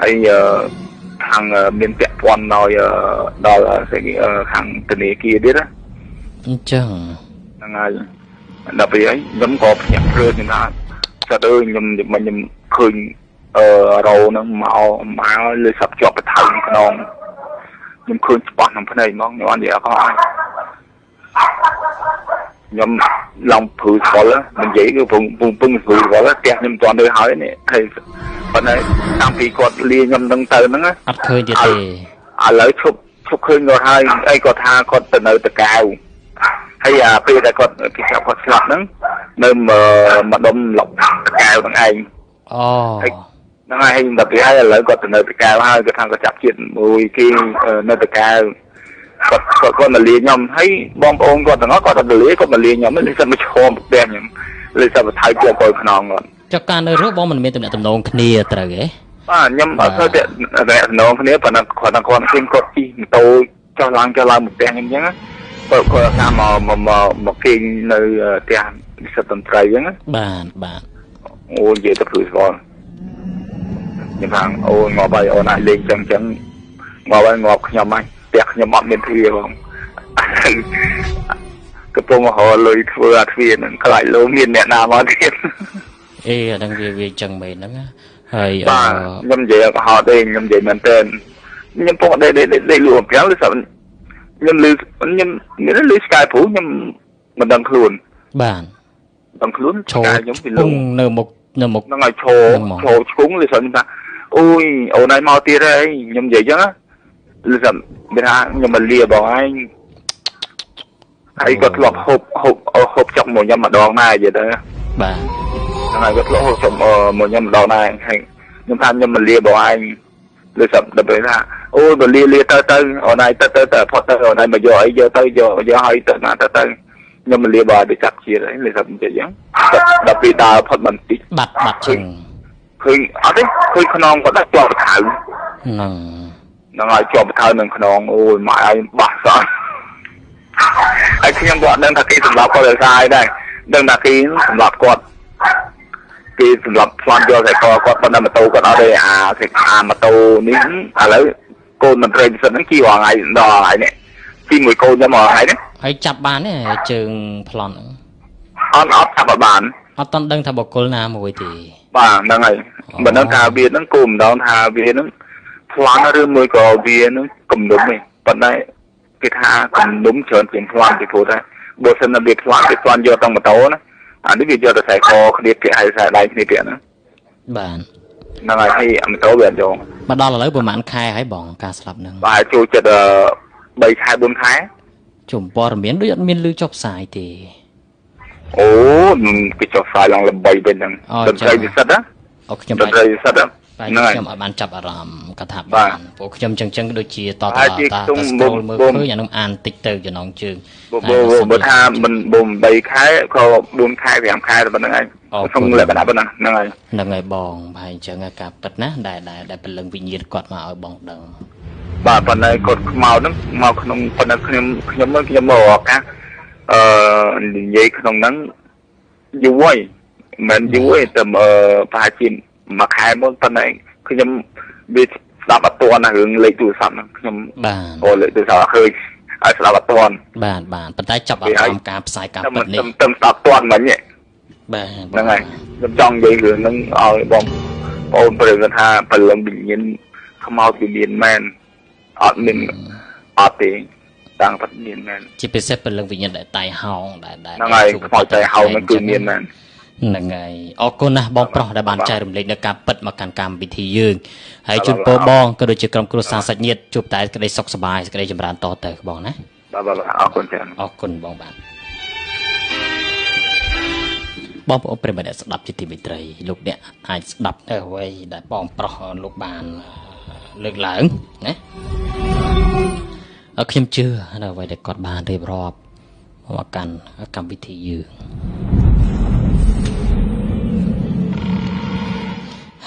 Speaker 3: ហើយអឺខាងមានពាក់ព័ន្ធដោយដល់ស្អីគេខាងធនាគារទៀតណា
Speaker 1: អញ្ចឹង
Speaker 3: ហ្នឹងហើយដល់ពេលហើយខ្ញុំក៏ភ្ញាក់ព្រឺខ្ញុំថាស្អើយខ្ញុំខ្ញុំខ្ញុំឃើញអឺរោហ្នឹងមកមកលើសាប់ជាប់បថៅក្នុងខ្នងខ្ញុំឃើញច្បាស់ក្នុងភ្នែកហ្មងខ្ញុំអត់និយាយអកអស់ ខ្ញុំឡំព្រឺស្គាល់មិននិយាយគឺពងពងពងព្រឺស្គាល់ផ្ទះខ្ញុំមិនទាន់ទៅហើយនេះហើយប៉ុន្តែតាំងពីគាត់លាខ្ញុំនឹងទៅហ្នឹងណា
Speaker 1: អត់ឃើញទៀតទេ
Speaker 3: ឥឡូវឈប់ឈប់ឃើញគាត់ហើយអីគាត់ថាគាត់ទៅនៅតកៅហើយអាពេលដែលគាត់គេចាប់គាត់ស្លាប់ហ្នឹងនៅម្ដុំលុកតកៅហ្នឹងឯង
Speaker 1: អូ
Speaker 3: ហ្នឹងហើយហើយដល់ពេលហើយឥឡូវគាត់ទៅនៅតកៅហើយគាត់ថាគាត់ចាប់ជាតិមួយគេនៅតកៅ គាត់គាត់គាត់មកលាខ្ញុំហើយបងប្អូនគាត់ទាំងអស់គាត់ទៅលាគាត់មកលាខ្ញុំលេសិនមកឈមផ្ទះខ្ញុំលេសិនមកថៃជាប់កយខ្នងគាត់
Speaker 1: ចុះការនៅរស់បងមិនមានតំណែងតំណងគ្នាត្រូវទេ
Speaker 3: បាទខ្ញុំអត់ទៅតែតំណងគ្នាប៉ុន្តែគាត់គាត់ឃើញគាត់ជិះម៉ូតូចុះឡើងចុះឡើងមកផ្ទះខ្ញុំអញ្ចឹងគាត់គាត់ថាមកមកមកមកគេងនៅផ្ទះនិស្សិតតន្ត្រីអញ្ចឹង
Speaker 1: បាទបាទ
Speaker 3: អូនិយាយទៅព្រឺស្គាល់ខ្ញុំថាអូងាប់ហើយអូនអាចលេងចឹងចឹងងាប់ហើយងាប់ខ្ញុំហើយ ផ្ទះខ្ញុំអត់មានទ្វារផងកំពុងរលុយធ្វើអាទ្វារហ្នឹងខ្លាចលោមានអ្នកណាមកទៀត
Speaker 1: អេអាហ្នឹងវាវាចឹងមែនហ្នឹងណាហើយអ
Speaker 3: បាទខ្ញុំនិយាយអត់ហត់ទេខ្ញុំនិយាយមែនតើខ្ញុំពុកដេកដេកដេកលួងប្រាំងឬស្អិនខ្ញុំលឺខ្ញុំមានលឺស្កាយព្រូខ្ញុំមិនដឹងខ្លួន
Speaker 1: បាទ
Speaker 3: ដឹងខ្លួន
Speaker 1: ឈរ
Speaker 3: ស្កាយខ្ញុំពី
Speaker 1: ព
Speaker 3: លួ
Speaker 1: ង
Speaker 3: ង
Speaker 1: នៅមុខនៅមុខ
Speaker 3: ហ្នឹងហើយឈរ
Speaker 1: ហ្នឹងហ្មង
Speaker 3: ឈរឆ្គងឬស្អិនថាអូយអូនឯងមកទៀតហើយខ្ញុំនិយាយចឹងណា ឬស្អិនមានថាខ្ញុំមកលាបងឯងហើយគាត់ធ្លាប់ហូបហូបហូបចុកមកខ្ញុំម្ដងដែរនិយាយទៅ
Speaker 1: បាទ
Speaker 3: ហ្នឹងហើយគាត់ធ្លាប់ហូបចុកមកខ្ញុំម្ដងដែរហើយខ្ញុំថាខ្ញុំមកលាបងឯងលើសាប់ដល់ពេលថាអូយបលាលាទៅទៅអូនឯងទៅទៅទៅផុតទៅអូនឯងមកយកអីយកទៅយកយកឲ្យទៅណាទៅទៅខ្ញុំមកលាបើទៅចាប់ជាតិហើយលើសាប់និយាយអញ្ចឹងដល់ពេលដើរផុតបន្តិច
Speaker 1: បាត់បាត់ចឹង
Speaker 3: ឃើញអត់ទេឃើញខ្នងគាត់ដាក់ជាប់បថៅ
Speaker 1: ហ្នឹង
Speaker 3: ហ្នឹងហើយជាប់បថៅនឹងខ្នងអូយម៉ែឲ្យបាសសោះហើយខ្ញុំក៏អត់ដឹងថាគេសម្រាប់គាត់ឲ្យស្អាយដែរដឹងថាគេសម្រាប់គាត់គេសម្រាប់ផ្លន់យកតែគាត់គាត់ប៉ុន្តែម៉ូតូគាត់អត់ទេអាអាម៉ូតូនេះឥឡូវកូនមន្ត្រីពិសិដ្ឋហ្នឹងជីរងថ្ងៃដល់ថ្ងៃនេះជីមួយកូនខ្ញុំមកថ្ងៃនេះ
Speaker 1: ហើយចាប់បានទេជើងប្លន់ហ្នឹង
Speaker 3: អត់អត់ចាប់ឲ្យបាន
Speaker 1: អត់តន់ដឹងថាបកគលណាមួយទេ
Speaker 3: បាទហ្នឹងហើយមិនដឹងថាវាហ្នឹងគោលម្ដងថាវាហ្នឹង ប្លន់ឬមួយក៏វាហ្នឹងគំនុំទេប៉ុន្តែគេថាគំនុំច្រើនជាងប្លន់ពីព្រោះថាបើសិនណាវាប្លន់វាប្លន់យកទាំងម៉ូតូណាអានេះវាយកតែខ្សែកគ្នាពាក់ហើយខ្សែដៃគ្នាពាក់ហ្នឹង
Speaker 1: បាទ
Speaker 3: ហ្នឹងហើយហើយម៉ូតូវាអត់យក
Speaker 1: មកដល់ឥឡូវប្រហែលខែហើយបងការស្លាប់ហ្នឹង
Speaker 3: បាទចូលចិត្ត3ខែ4ខែ
Speaker 1: ជុំព័ត៌មានដូចអត់មានលឺចុះផ្សាយទេ
Speaker 3: អូគេចុះផ្សាយឡើងល្បីវិញហ្នឹង
Speaker 1: អូ
Speaker 3: តន្ត្រី
Speaker 1: ចឹង
Speaker 3: ពិសិដ្ឋណា
Speaker 1: អូខ្ញុំ
Speaker 3: ត
Speaker 1: បា
Speaker 3: ន្ច់ត្រីពិសិដ្ឋណា
Speaker 1: បាទ
Speaker 3: ហ្នឹងហើយ
Speaker 1: ខ្ញុំអត់បានចាប់អារម្មណ៍កថា
Speaker 3: បា
Speaker 1: បា
Speaker 3: ទ
Speaker 1: នព្រោះខ្ញុំចឹងចឹងដូចជាតត
Speaker 3: ហើយជា
Speaker 1: តា
Speaker 3: ខ្ញុំ
Speaker 1: តាស្គ្រូលមើល
Speaker 3: បុំ
Speaker 1: ឃើញអានោះអានតិចទៅចំណងជើង
Speaker 3: បើបើបើថាមិនបើ8ខែក៏4ខែ5ខែតែប៉ុណ្្នឹងឯង
Speaker 1: អរគុណ
Speaker 3: ខ្ញុំលក្ខណៈប៉ុណ្ណឹងហ្នឹងហើយ
Speaker 1: ហ្នឹងហើយបងហើយអញ្ចឹងការពិតណាដែលដែលដែលពលឹងវិញ្ញាណគាត់មកឲ្យបងដឹង
Speaker 3: បាទប៉ុន្តែគាត់ខ្មៅហ្នឹងមកក្នុងប៉ុន្តែខ្ញុំខ្ញុំមកខ្ញុំមកឱកាសអឺនិយាយក្នុងហ្នឹងយូរហើយមិនយូរទេតែអឺប្រហែលជា មួយខែមុនប៉ុន្តែខ្ញុំវាស្ដាប់អត់ទាន់ណារឿងលេខទូរស័ព្ទហ្នឹងខ្ញុំ
Speaker 1: បាទ
Speaker 3: អូលេខទូរស័ព្ទអត់ឃើញឲ្យស្ដាប់អត់ទាន់
Speaker 1: បាទបាទប៉ុន្តែចាប់អារម្មណ៍ការផ្សាយការ
Speaker 3: តែ
Speaker 1: ពិ
Speaker 3: មិន
Speaker 1: តនេះ
Speaker 3: តែតែស្ដាប់ទាន់មិញទេ
Speaker 1: បាទ
Speaker 3: ហ្នឹងហើយខ្ញុំចង់និយាយរឿងហ្នឹងឲ្យបងប្អូនប្រិយគាត់ថាពលឹងវិញ្ញាណខ្មោចវាមានមែនអត់មានអត់ទេតាំងប៉ាត់មានមែន
Speaker 1: ជាពិសេសពលឹងវិញ្ញាណដែលតៃហោងដែលដែល
Speaker 3: ហ្នឹងហើយខ្មោចតែហៅហ្នឹងគឺមានមែន
Speaker 1: ហ្នឹងហើយអរគុណណាស់បងប្រុសដែលបានចែករំលែកនៅការពិតមកកាន់កម្មវិធីយើងហើយជូនពរបងក៏ដូចជាក្រុមគ្រួសារសាច់ញាតិជួបតែក្តីសុខសប្បាយក្តីចម្រើនតទៅបងណា
Speaker 3: បាទបាទបាទអរគុណច្រើន
Speaker 1: អរគុណបងបាទបងប្អូនប្រិយមិត្តអ្នកស្ដាប់ជាទីមេត្រីលោកអ្នកអាចស្ដាប់នៅអ្វីដែលបងប្រុសលោកបានលើកឡើងណាអរខ្ញុំជឿនៅអ្វីដែលគាត់បានរៀបរាប់មកកាន់កម្មវិធីយើង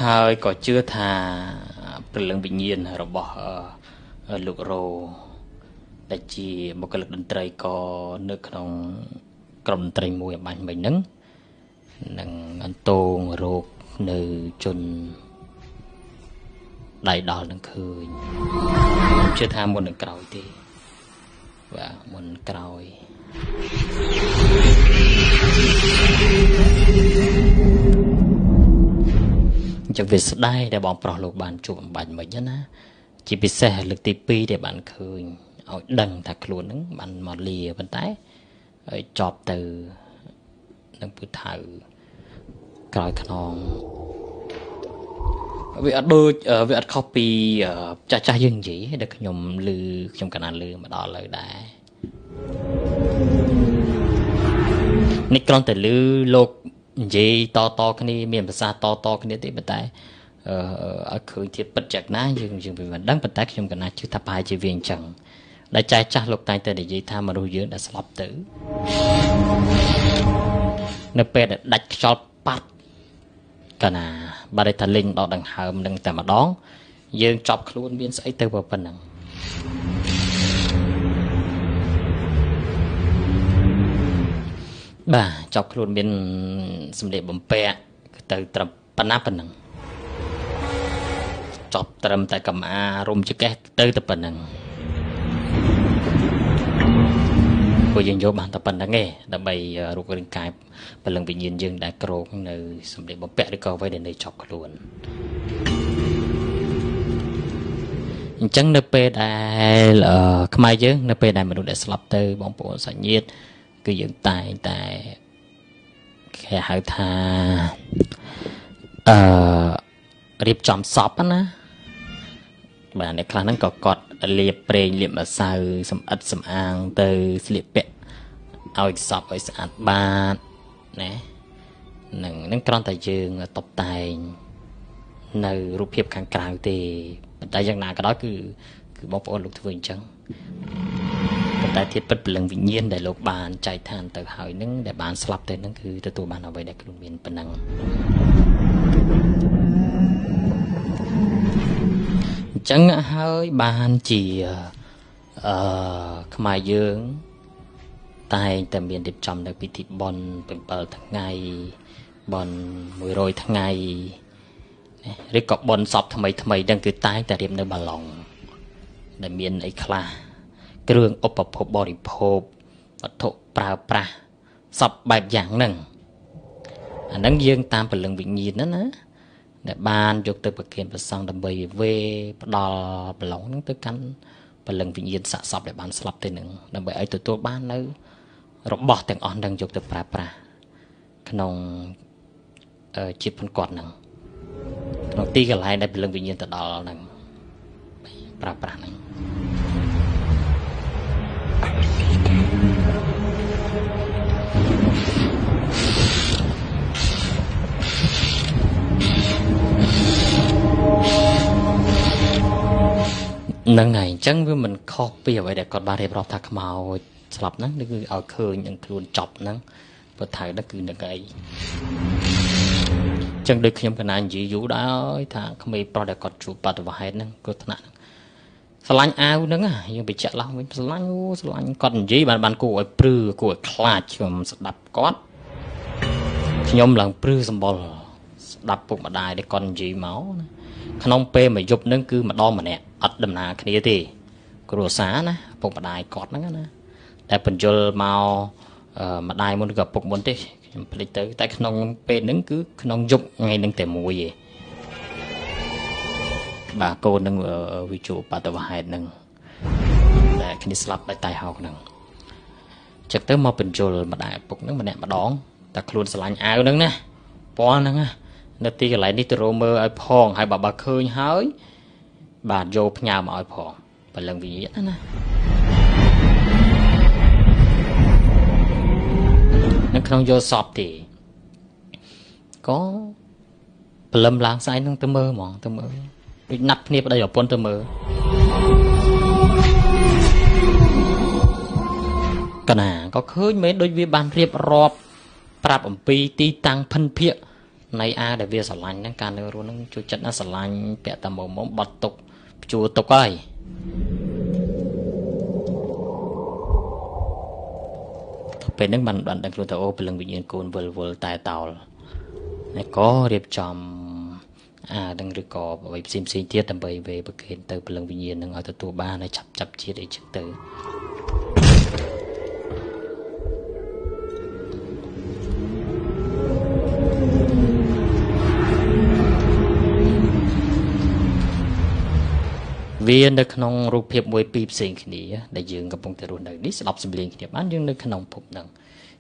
Speaker 1: ហើយក៏ជឿថាព្រលឹងវិញ្ញាណរបស់អឺលោករោដែលជាបុគ្គលិកតន្ត្រីក៏នៅក្នុងក្រុមតន្ត្រីមួយអំបញ្ញមិញហ្នឹងនឹងអន្តងរោគនៅជនដៃដល់នឹងឃើញខ្ញុំជឿថាមុននឹងក្រោយទេបាទមុនក្រោយអញ្ចឹងវាស្ដាយដែលបងប្រុសលោកបានជួបអំបញ្ញមិញហ្នឹងណាជាពិសេសលើកទី2ដែលបានឃើញឲ្យដឹងថាខ្លួនហ្នឹងបានមកលាប៉ុន្តែហើយចប់ទៅនឹងពូថៅក្រោយខ្នងវាអត់ដូចអឺវាអត់ខុសពីអឺចាស់ចាស់ៗយើងនិយាយទេដែលខ្ញុំឮខ្ញុំកណាលឺមកដល់លើដែរនេះគ្រាន់តែឮលោក និយាយតតគ្នាមានភាសាតតគ្នាទេប៉ុន្តែអឺឲ្យឃើញទៀតពិតចាក់ណាយើងយើងវាមិនដឹងប៉ុន្តែខ្ញុំកណាជឿថាប្រហែលជាវាអញ្ចឹងដែលចែកចាស់លោកតែងតែនិយាយថាមនុស្សយើងដែលស្លាប់ទៅនៅពេលដែលដាច់ខ្យល់ប៉ាត់កាលណាបាត់ថាលេងដល់ដង្ហើមនឹងតែម្ដង យើងចប់ខ្លួនមានស្អីទៅប៉ុណ្ណឹង បាទចប់ខ្លួនមានសម្លៀកបំពាក់ទៅត្រឹមប៉ុណ្ណាប៉ុណ្ណឹងចប់ត្រឹមតែកម្អារុំចកេះទៅតែប៉ុណ្ណឹងពួកយើងយកបានតែប៉ុណ្្នឹងឯងដើម្បីរូបរាងកាយពលឹងវិញ្ញាណយើងដែលក្រោកនៅសម្លៀកបំពាក់ឬក៏អ្វីដែលនៅចប់ខ្លួនអញ្ចឹងនៅពេលដែលអឺខ្មែរយើងនៅពេលដែលមនុស្សដែលស្លាប់ទៅបងប្អូនសាច់ញាតិ គឺយើងតែងតែគេហៅថាអឺរៀបចំសពណាបាទអ្នកខ្លះហ្នឹងក៏កត់លាបប្រេងលាបម្សៅសំអិតសំអាងទៅស្លៀកពាក់ឲ្យសពឲ្យស្អាតបាតណានឹងនឹងគ្រាន់តែយើងតបតែង នៅរូបភាពខាងក្រៅទេប៉ុន្តែយ៉ាងណាក៏ដោយគឺ គឺបងប្អូនលោកធ្វើអញ្ចឹង ប៉ុន្តែធាតុពិតពលឹងវិញ្ញាណដែលលោកបានចែកឋានទៅហើយនឹងដែលបានស្លាប់ទៅនឹងគឺទទួលបានអ្វីដែលខ្លួនមានប៉ុណ្ណឹងអញ្ចឹងហើយបានជាអឺខ្មែរយើងតែងតែមានរៀបចំនៅពិធីបុណ្យ7ថ្ងៃបុណ្យ100ថ្ងៃណាឬក៏បុណ្យសពថ្មីថ្មីហ្នឹងគឺតែងតែរៀបនៅបាឡុងដែលមានអីខ្លះ គ្រឿងឧបភោគបរិភោគវត្ថុប្រើប្រាស់សពបែបយ៉ាងហ្នឹងអាហ្នឹងយើងតាមពលឹងវិញ្ញាណណាណាដែលបានយកទៅប្រគិនប្រសង់ដើម្បីវេផ្ដល់ប្រឡងហ្នឹងទៅកាន់ពលឹងវិញ្ញាណសាកសពដែលបានស្លាប់ទៅនឹងដើម្បីឲ្យទទួលបាននៅ របស់ទាំងអស់នឹងយកទៅប្រើប្រាស់ក្នុងអឺជាតិផងគាត់ហ្នឹងក្នុងទីកន្លែងដែលពលឹងវិញ្ញាណទៅដល់ហ្នឹងប្រើប្រាស់ហ្នឹង ហ្នឹងហើយអញ្ចឹងវាមិនខុសពីអ្វីដែលគាត់បានរៀបរាប់ថាខ្មោចស្លាប់ហ្នឹងគឺឲ្យឃើញនឹងខ្លួនចប់ហ្នឹងព្រោះថៅហ្នឹងគឺនឹងអីចឹងដូចខ្ញុំកណានិយាយយូរដែរថាក្មេងប្រុសដែលគាត់ជួបបាត់វហេតុហ្នឹងគ្រោះថ្នាក់ហ្នឹងស្រឡាញ់អាវហ្នឹងយើងបញ្ជាក់ឡើងវិញស្រឡាញ់អូស្រឡាញ់គាត់និយាយបានបានគួរឲ្យព្រឺគួរឲ្យខ្លាចខ្ញុំស្ដាប់គាត់ខ្ញុំឡើងព្រឺសម្បុរស្ដាប់ពុកម្ដាយដែលគាត់និយាយមកណា ក្នុងពេលមួយយប់ហ្នឹងគឺម្ដងម្នាក់អត់ដំណើរគ្នាទេ គ្រួសារណាពុកម្ដាយគាត់ហ្នឹងណាតែបញ្យលមកម្ដាយមុនក៏ពុកមុនទេខ្ញុំភ្លេចទៅ តែក្នុងពេលហ្នឹងគឺក្នុងយប់ថ្ងៃហ្នឹងតែមួយឯងបាទកូននឹងវិជុបតវហេតុនឹងដែលគ្នាស្លាប់ដោយតៃហោកនឹងចឹកទៅមកបញ្ជុលម្ដាយឪពុកនឹងម្នាក់ម្ដងតែខ្លួនស្រឡាញ់អាវនឹងណាពណ៌ហ្នឹងណា នៅទីកន្លែងនេះទៅរមើឲ្យផងហើយបើបើឃើញហើយ បាទយកផ្ញើមកឲ្យផងព្រលឹងវិញ្ញាណណានៅក្នុងយកសពទេក៏ព្រលឹមឡើងស្អែកនឹងទៅមើលហ្មងទៅមើលដូចណាត់គ្នាប្តីប្រពន្ធទៅមើលកណាក៏ឃើញមែនដូចវាបានរៀបរាប់ ប្រាប់អំពីទីតាំងភិនភាក នៃអាដែលវាស្រឡាញ់ហ្នឹងការនៅរស់ហ្នឹងជួយចិត្តណាស្រឡាញ់ពាក់តែមុំមុំបត់ទុកជួទុកហើយពេលហ្នឹងបានបានដឹងខ្លួនថាអូព្រលឹងវិញ្ញាណកូនវិលវល់តែតោលហើយក៏រៀបចំអាដឹងឬក៏អ្វីផ្សេងផ្សេងទៀតដើម្បីវេប្រកេនទៅព្រលឹងវិញ្ញាណនឹងឲ្យទទួលបានហើយចាប់ចាប់ជាតិអីចឹងទៅ វានៅក្នុងរូបភាពមួយពីរផ្សេងគ្នាដែលយើងកំពុងតែរស់នៅនេះស្ដាប់សំឡេងគ្នាបានយើងនៅក្នុងភពហ្នឹង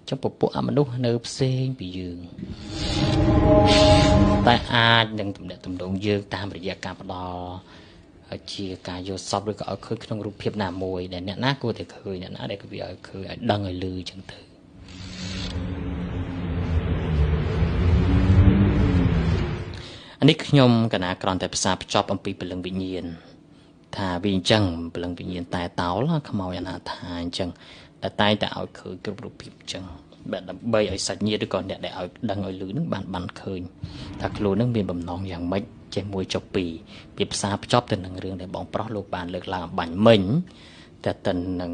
Speaker 1: ចឹងពពួកអមនុស្សនៅផ្សេងពីយើងតែអាចនឹងទំនាក់ទំនងយើងតាមរយៈការផ្ដល់ជាការយកសពឬក៏ឲ្យឃើញក្នុងរូបភាពណាមួយដែលអ្នកណាគួរតែឃើញអ្នកណាដែលវាឲ្យឃើញឲ្យដឹងឲ្យលឺចឹងទៅអានេះខ្ញុំកណាក្រន់តែភាសាភ្ជាប់អំពីពលឹងវិញ្ញាណ ថាវាអញ្ចឹងពលឹងវិញ្ញាណតែតោលខ្មោចអនាថាអញ្ចឹងតែតែតែឲ្យឃើញគ្រប់រូបភាពអញ្ចឹងបែបដើម្បីឲ្យសាច់ញាតិឬក៏អ្នកដែលឲ្យដឹងឲ្យលឺនឹងបានបានឃើញថាខ្លួននឹងមានបំណងយ៉ាងម៉េចចេះមួយចុះពីរពីផ្សារភ្ជាប់ទៅនឹងរឿងដែលបងប្រុសលោកបានលើកឡើងបាញ់មិញតែទៅនឹង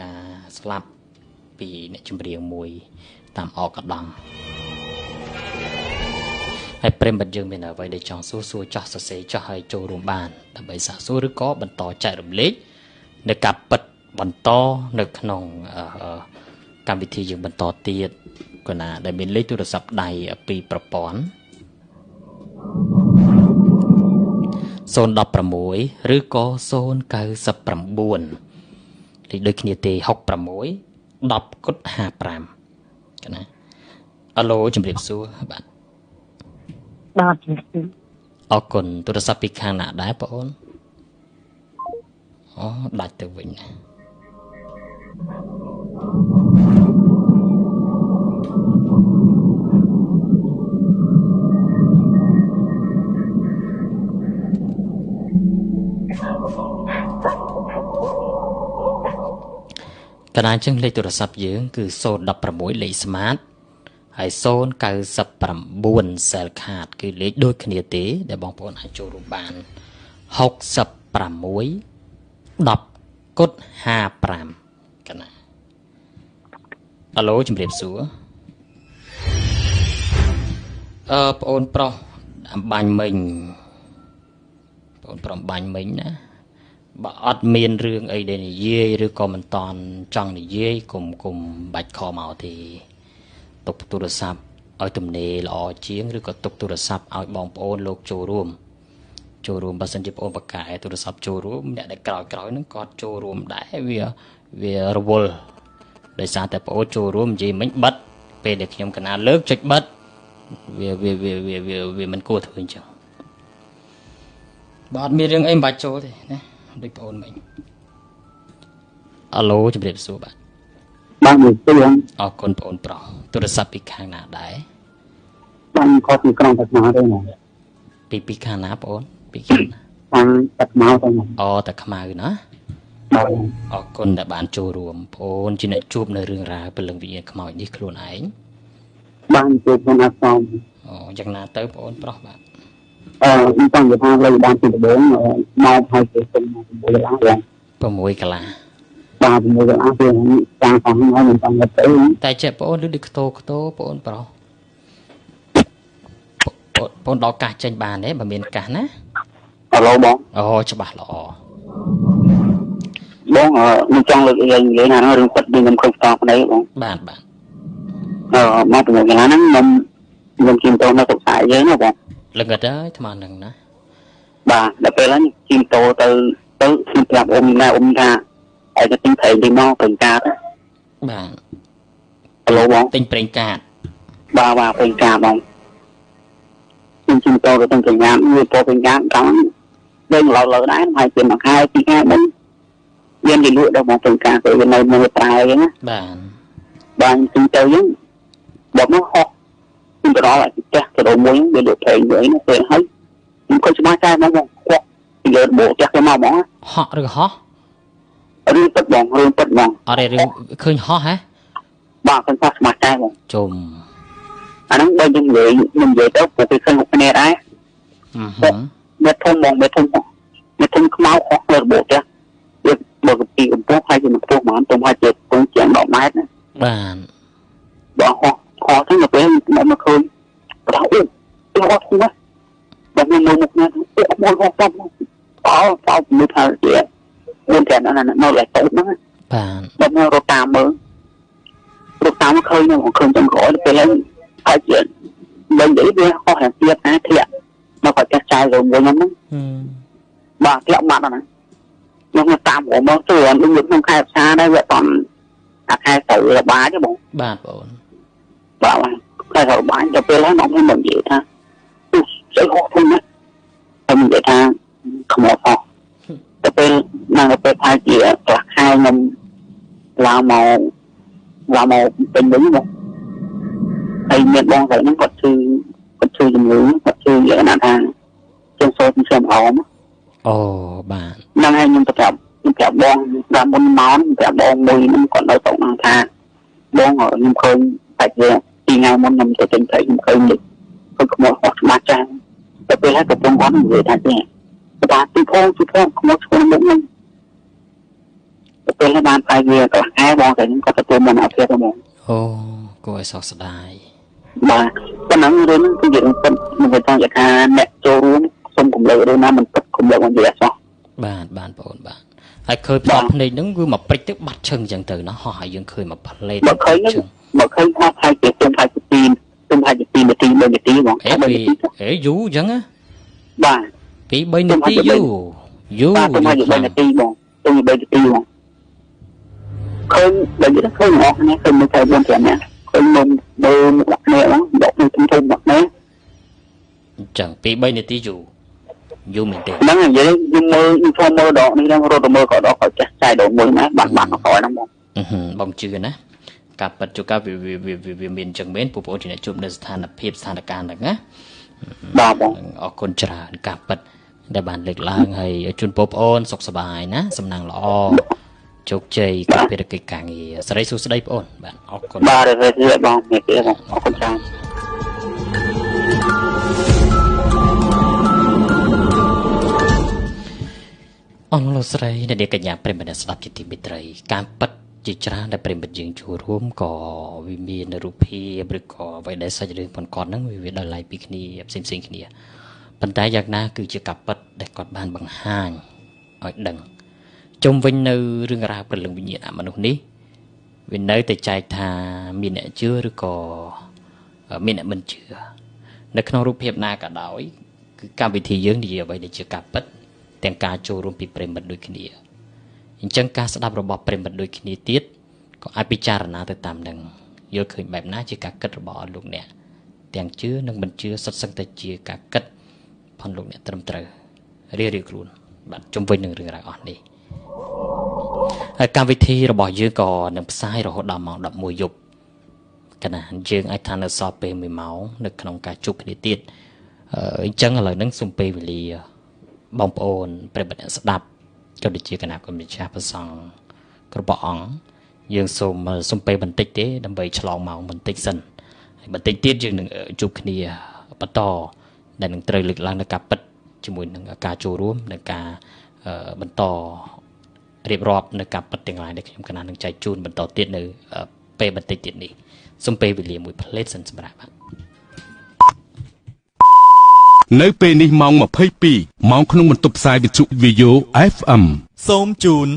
Speaker 1: ការស្លាប់ពីអ្នកចម្រៀងមួយតាមអកដង ហើយប្រិមត្តយើងមានអ្វីដែលចង់សួរសួរចោះសរសេរចោះឲ្យចូលរួមបានដើម្បីសាកសួរឬក៏បន្តចែករំលែកនៅការពិតបន្តនៅក្នុងកម្មវិធីយើងបន្តទៀតគណាដែលមានលេខទូរស័ព្ទដៃពីប្រព័ន្ធ016ឬក៏099លេខដូចគ្នាទេ66 10គុត55កណាអាឡូជំរាបសួរបាទ
Speaker 4: បាទជំរាបសួរ
Speaker 1: អរគុណទូរស័ព្ទពីខាងណាដែរបងអូនអូដាច់ទៅវិញណាកណ្ដាលចឹងលេខទូរស័ព្ទយើង គឺ016លេខ smart ហើយ099 cell card គឺលេខដូចគ្នាទេ ដែលបងប្អូនអាចចូលរួមបាន66 10គុត55កណាអាឡូជំរាបសួរអឺបងអូនប្រុសអំបាញ់មិញបងអូនប្រុសអំបាញ់មិញណាបើអត់មានរឿងអីដែលនិយាយឬក៏មិនតន់ចង់និយាយគុំគុំបាច់ខមកទេ ទុកទូរស័ព្ទឲ្យទំនេរល្អជាងឬក៏ទុកទូរស័ព្ទឲ្យបងប្អូនលោកចូលរួមចូលរួមបើសិនជាបងប្អូនបកកែទូរស័ព្ទចូលរួមអ្នកដែលក្រោយក្រោយហ្នឹងគាត់ចូលរួមដែរវាវារវល់ដោយសារតែបងប្អូនចូលរួមនិយាយមិញបិទពេលដែលខ្ញុំកណាលើកចុចបិទវាវាវាវាវាវាមិនគួរធ្វើអញ្ចឹងបើអត់មានរឿងអីមិនបាច់ចូលទេណាដូចបងអូនមិញអាឡូជំរាបសួរបាទ
Speaker 4: បាទមួយទៀត
Speaker 1: អរគុណបងអូនប្រុស ទូរស័ព្ទពីខាងណាដែរ
Speaker 4: បានខុសពីក្រុងតាស្មាទេណា
Speaker 1: ពីពីខាងណាបងអូនពីខាងណា
Speaker 4: ខាងទឹកមកទៅបង
Speaker 1: អូតែខ្មៅណា
Speaker 4: បាទ
Speaker 1: អរគុណដែលបានចូលរួមបងអូនជាអ្នកជួបនៅរឿងរ៉ាវពលឹងវិញ្ញាណខ្មោចនេះខ្លួនឯង
Speaker 4: បានជួបក្នុងអាសម
Speaker 1: អូយ៉ាងណាទៅបងអូនប្រុសបាទ
Speaker 4: អឺខ្ញុំចង់និយាយថាលើបានពីដំបូងមកហើយទៅសុំមួយដុល្លារបង
Speaker 1: 6កន្លះ
Speaker 4: បាទមួយដុល្លារវាចាងផងហើយមិនចង់ទៅ
Speaker 1: តែចេះបងអូនឬដូចខ្ទោខ្ទោបងអូនប្រុសបងបងអូនដល់កាសចេញបានទេបើមានកាសណា
Speaker 4: ឥឡូវបង
Speaker 1: អូច្បាស់ល្អ
Speaker 4: បងខ្ញុំចង់លើកឡើងនិយាយណារឿងពិតពីខ្ញុំឃើញស្ទប់នេះបង
Speaker 1: បាទបាទ
Speaker 4: អឺមកពីកន្លែងហ្នឹងខ្ញុំខ្ញុំជិះតោនៅសុខសាយយើងណាបង
Speaker 1: លឹងអត់ហើយថ្មហ្នឹងណា
Speaker 4: បាទដល់ពេលហ្នឹងជិះតោទៅទៅខ្ញុំប្រាប់អ៊ំណាអ៊ំថា ឲ្យទៅទិញប្រេងទីមកពេញកាត
Speaker 1: បាទ
Speaker 4: ឥឡូវបង
Speaker 1: ទិញប្រេងកាត
Speaker 4: បាទបាទពេញកាតបងខ្ញុំជិះតោទៅទិញកញ្ញាវាពោពេញកាតតាមវិញឡៅឡៅដែរហើយពីមួយខែពីរខែហ្នឹងយើងនិយាយលក់ដល់បងពេញកាតទៅវានៅនៅត្រែអញ្ចឹងណា
Speaker 1: បាទ
Speaker 4: បានជិះទៅយើងបើមកហោះខ្ញុំទៅដល់ផ្ទះទៅដល់មួយវាលក់ប្រេងមួយណាពេលហើយខ្ញុំក៏ច្បាស់តែមកបងគាត់ពីលើបោផ្ទះគេមកហ្មង
Speaker 1: ហក់ឬហោះ
Speaker 4: រឿងពិតបងរឿងពិតបង
Speaker 1: អត់ទេរឿងឃើញហោះហ៎
Speaker 4: បាទខ្ញុំថាស្មាស់តែបង
Speaker 1: ជុំ
Speaker 4: អាហ្នឹងបើយើងនិយាយខ្ញុំនិយាយទៅពួកគេឃើញមុខគ្នាដែរ
Speaker 1: អឺហឹម
Speaker 4: មេធំបងមេធំមេធំខ្មៅហោះលើបោផ្ទះវាបើពីកំពស់ហើយជាកំពស់ហ្មងទៅហើយជាគង់ជាង10ម៉ែត្រណា
Speaker 1: បាទ
Speaker 4: បើហោះហោះទៅទៅពេលមកមកឃើញប្រហែលទៅហោះទៅណាបើមានមុខណាអត់មកហោះទៅអោអោមើលថាជា មានតែណានៅឡៃតូចហ្នឹង
Speaker 1: បាទ
Speaker 4: បើមករត់តាមមើលរត់តាមឃើញហ្នឹងឃើញចំក្រោយទៅពេលហ្នឹងហើយជាបើនិយាយវាហោះហាទៀតណាធ្លាក់មកគាត់ចាស់ចាយទៅមួយហ្នឹង
Speaker 1: ហឹម
Speaker 4: បាទធ្លាក់បាត់ហ្នឹងខ្ញុំតាមរមកទៅអត់ដូចក្នុងខែផ្សារដែរវាអត់អាខែទៅរបាយទេបង
Speaker 1: បាទបងអូន
Speaker 4: បាទខែទៅរបាយទៅពេលហ្នឹងខ្ញុំមិននិយាយថាស្អីហោះធំណាខ្ញុំនិយាយថាខ្មោចហោះ ទៅពេលហ្នឹងទៅពេលថាជាខ្លះខែខ្ញុំឡើងមកឡើងមកពេញវិញមកហើយមានបងស្រីហ្នឹងគាត់ឈឺគាត់ឈឺជំងឺគាត់ឈឺលក្ខណៈថាជាងសូត្រខ្ញុំអម
Speaker 1: អូបាទ
Speaker 4: ហ្នឹងហើយខ្ញុំទៅប្រាប់ខ្ញុំប្រាប់បងតាមមុនមកខ្ញុំប្រាប់បងមួយហ្នឹងគាត់នៅស្រុកហ្នឹងថាបងខ្ញុំឃើញតែជាពីថ្ងៃមុនខ្ញុំទៅទិញត្រីខ្ញុំឃើញលេខគាត់ខ្មោចហោះស្មាត់ចាស់ទៅពេលហើយកំពុងគាត់និយាយថាចេះ តែទីផងទីផងខ្មោចឈ្មោះមុខហ្នឹងទៅពេលហើយបានតែវាកន្លះខែបងតែខ្ញុំគាត់ទទួលមិនអភិរក្សហ្មង
Speaker 1: អូគួរឲ្យសោកស្ដាយ
Speaker 4: បាទប៉ុណ្ណឹងរឿងហ្នឹងគឺជារឿងពិតខ្ញុំគាត់ចង់និយាយថាអ្នកចូលរួមសូមគំលើរឿងណាមិនពិតគំលើមិននិយាយអសោះ
Speaker 1: បាទបាទបងអូនបាទហើយឃើញផ្សោតភ្នែកហ្នឹងគឺមកព្រិចទៅបាត់ឈឹងអញ្ចឹងទៅណាហោះហើយយើងឃើញមកផ្លេត
Speaker 4: បើឃើញហ្នឹង
Speaker 1: ឈឹង
Speaker 4: មកឃើញថាថៃជាទុំថៃជាទីទុំថៃជាទីនាទី3នាទីហ្មង
Speaker 1: អេពីអេយូរអញ្ចឹងណា
Speaker 4: បាទ
Speaker 1: ពី3នាទីយូរយូរ
Speaker 4: បាទទុំថៃជា3នាទីហ្មងទុំជា3នាទីហ្មងឃើញបើនិយាយឃើញអស់គ្នាឃើញមើលតែ4 5នាក់ឃើញមុំមើលមុខគ្នាហ្មងដកនឹងធំធំមកគ្នា
Speaker 1: អញ្ចឹងពី3នាទីយូរយូរមែនទេ
Speaker 4: ហ្នឹងនិយាយយើងមើលយើងចូលមើលដកនេះហ្នឹងរត់ទៅមើលក៏ដកក៏ចេះចាយដកមួយណាបាត់បាត់មកក្រោយហ្នឹងហ្មង
Speaker 1: អឺហឹមបងជឿណាការប៉ັດជួការវាវាវាវាមានអញ្ចឹងមែនបងប្អូនជាអ្នកជួបនៅស្ថានភាពស្ថានភាពហ្នឹងណា
Speaker 4: បាទបង
Speaker 1: អរគុណច្រើនការប៉ັດ ដែលបានលើកឡើងហើយជូនបងប្អូនសុខសប្បាយណាសំណាងល្អជោគជ័យក្នុងភារកិច្ចការងារសេរីសួស្តីបងប្អូនបាទអរគុណ
Speaker 4: បាទរៀបរៀបបងនេះគេបងអរគុណច្រើន
Speaker 1: អស់លោកស្រីអ្នកនាងកញ្ញាប្រិមត្តអ្នកស្ដាប់ជាទីមេត្រី ការប៉ັດជាច្រើនដែលប្រិមត្តយើងចូលរួមក៏វាមានរូបភាពឬក៏អ្វីដែលសាច់រឿងប៉ុនគាត់ហ្នឹងវាវាដល់ឡៃពីគ្នាផ្សេងផ្សេងៗគ្នា ប៉ុន្តែយ៉ាងណា គឺជាការប៉ັດដែលគាត់បានបង្ហាញឲ្យដឹងជុំវិញនៅរឿងរ៉ាវព្រលឹងវិញ្ញាណអមនុស្សនេះវានៅតែចែកថាមានអ្នកជឿឬក៏មានអ្នកមិនជឿនៅក្នុងរូបភាពណាក៏ដោយគឺកម្មវិធីយើងនិយាយអ្វីដែលជាការប៉ັດទាំងការចូលរួមពីប្រិមិត្តដូចគ្នាអញ្ចឹងការស្ដាប់របស់ប្រិមិត្តដូចគ្នាទៀតក៏អាចពិចារណាទៅតាមនឹងយល់ឃើញបែបណាជាការគិតរបស់លោកអ្នកទាំងជឿនិងមិនជឿសុទ្ធសឹងតែជាការគិត ផងលោកអ្នកត្រឹមត្រូវរៀបរៀងខ្លួនបាទជុំវិញនឹងរឿងរ៉ាវអស់នេះហើយកម្មវិធីរបស់យើងក៏នឹងផ្សាយរហូតដល់ម៉ោង11យប់កណាយើងអាចថានៅសល់ពេល1ម៉ោងនៅក្នុងការជួបគ្នាទៀតអឺអញ្ចឹងឥឡូវហ្នឹងសូមពេលវេលាបងប្អូនប្រិយមិត្តអ្នកស្ដាប់ក៏ដូចជាគណៈកម្ចាស់ប្រសង់គ្រប់ព្រះអង្គយើងសូមសូមពេលបន្តិចទេដើម្បីឆ្លងម៉ោងបន្តិចសិនហើយបន្តិចទៀតយើងនឹងជួបគ្នាបន្ត ដែលនឹងត្រូវលើកឡើងនៅការពិតជាមួយនឹងការចូលរួមនៅការបន្តរៀបរាប់នៅការពិតទាំងឡាយដែលខ្ញុំកណានឹងចែកជូនបន្តទៀតនៅពេលបន្តិចទៀតនេះសូមពេលវេលាមួយផ្លេតសិនសម្រាប់បាទ
Speaker 5: នៅពេលនេះម៉ោង22ម៉ោងក្នុងបន្ទប់ផ្សាយវិទ្យុ VO FM
Speaker 6: សូមជូន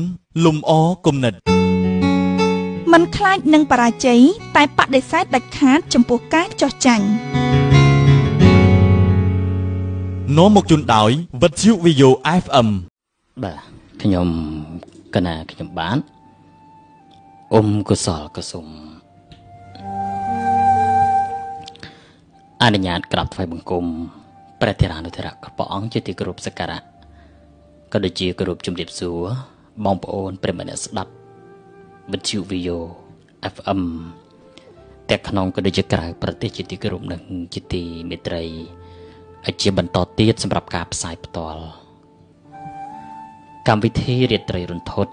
Speaker 6: លំអគំនិត
Speaker 7: មិនខ្លាចនឹងបរាជ័យតែបដិសេធដាច់ខាតចំពោះការចោះចាញ់
Speaker 6: នាំមកជូនដោយវិទ្យុ VO FM
Speaker 1: បាទខ្ញុំកណាខ្ញុំបានអ៊ំកុសលកសុំអនុញ្ញាតក្រាបថ្វាយបង្គំព្រះធរានុធរៈព្រះអង្គជាទីគោរពសក្ការៈក៏ដូចជាគោរពជំរាបសួរបងប្អូនប្រិមត្តអ្នកស្ដាប់វិទ្យុ VO FM តែក្នុងក៏ដូចជាក្រៅប្រទេសជាទីគោរពនិងជាទីមេត្រីឲ្យ ជាបន្តទៀតសម្រាប់ការផ្សាយផ្ទាល់កម្មវិធីរាត្រីរន្ធត់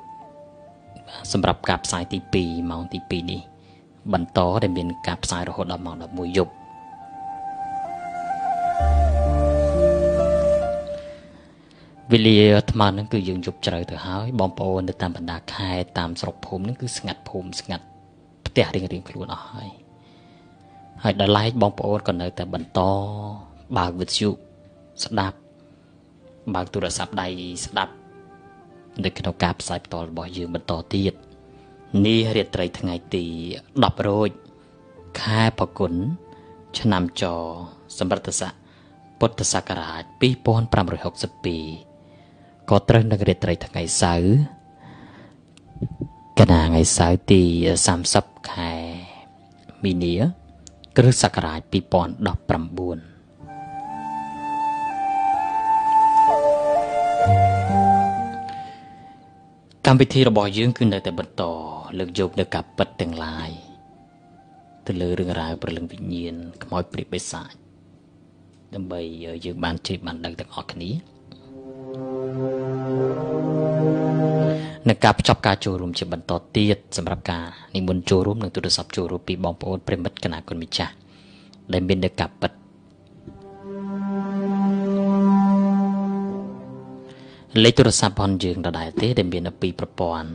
Speaker 1: សម្រាប់ការផ្សាយទី2ម៉ោងទី2នេះ បន្តដែលមានការផ្សាយរហូតដល់ម៉ោង11យប់វេលាអាត្មានឹងគឺយើងយប់ជ្រៅទៅហើយ បងប្អូននៅតាមបណ្ដាខេត្តតាមស្រុកភូមិនឹងគឺស្ងាត់ភូមិស្ងាត់ផ្ទះរៀងរៀងខ្លួនអស់ហើយហើយដល់ឡែកបងប្អូនក៏នៅតែបន្ត បើកវិទ្យុស្ដាប់បើកទូរស័ព្ទដៃស្ដាប់នៅក្នុងការផ្សាយផ្ទាល់របស់យើងបន្តទៀតនេះរាត្រីថ្ងៃទី10រោចខែផល្គុនឆ្នាំចសម្រិទ្ធស័កពុទ្ធសករាជ2562ក៏ត្រូវនឹងរាត្រីថ្ងៃសៅរ៍កណាថ្ងៃសៅរ៍ទី30ខែមីនាគ្រិស្តសករាជ2019 កម្មវិធីរបស់យើងគឺនៅតែបន្តលើកយកនៅការពិតទាំងឡាយទៅលើរឿងរ៉ាវប្រលឹងវិញ្ញាណខ្មោចព្រាបបិសាចដើម្បីយើងបានជិះបានដឹងទាំងអស់គ្នានឹងការភ្ជាប់ការចូលរួមជាបន្តទៀតសម្រាប់ការនិមន្តចូលរួមនឹងទូរស័ព្ទចូលរួមពីបងប្អូនប្រិមិត្តគណៈគុណម្ចាស់ដែលមាននៅការពិត លេខទូរស័ព្ទរបស់យើងដដែលទេដែលមាននៅពីរប្រព័ន្ធ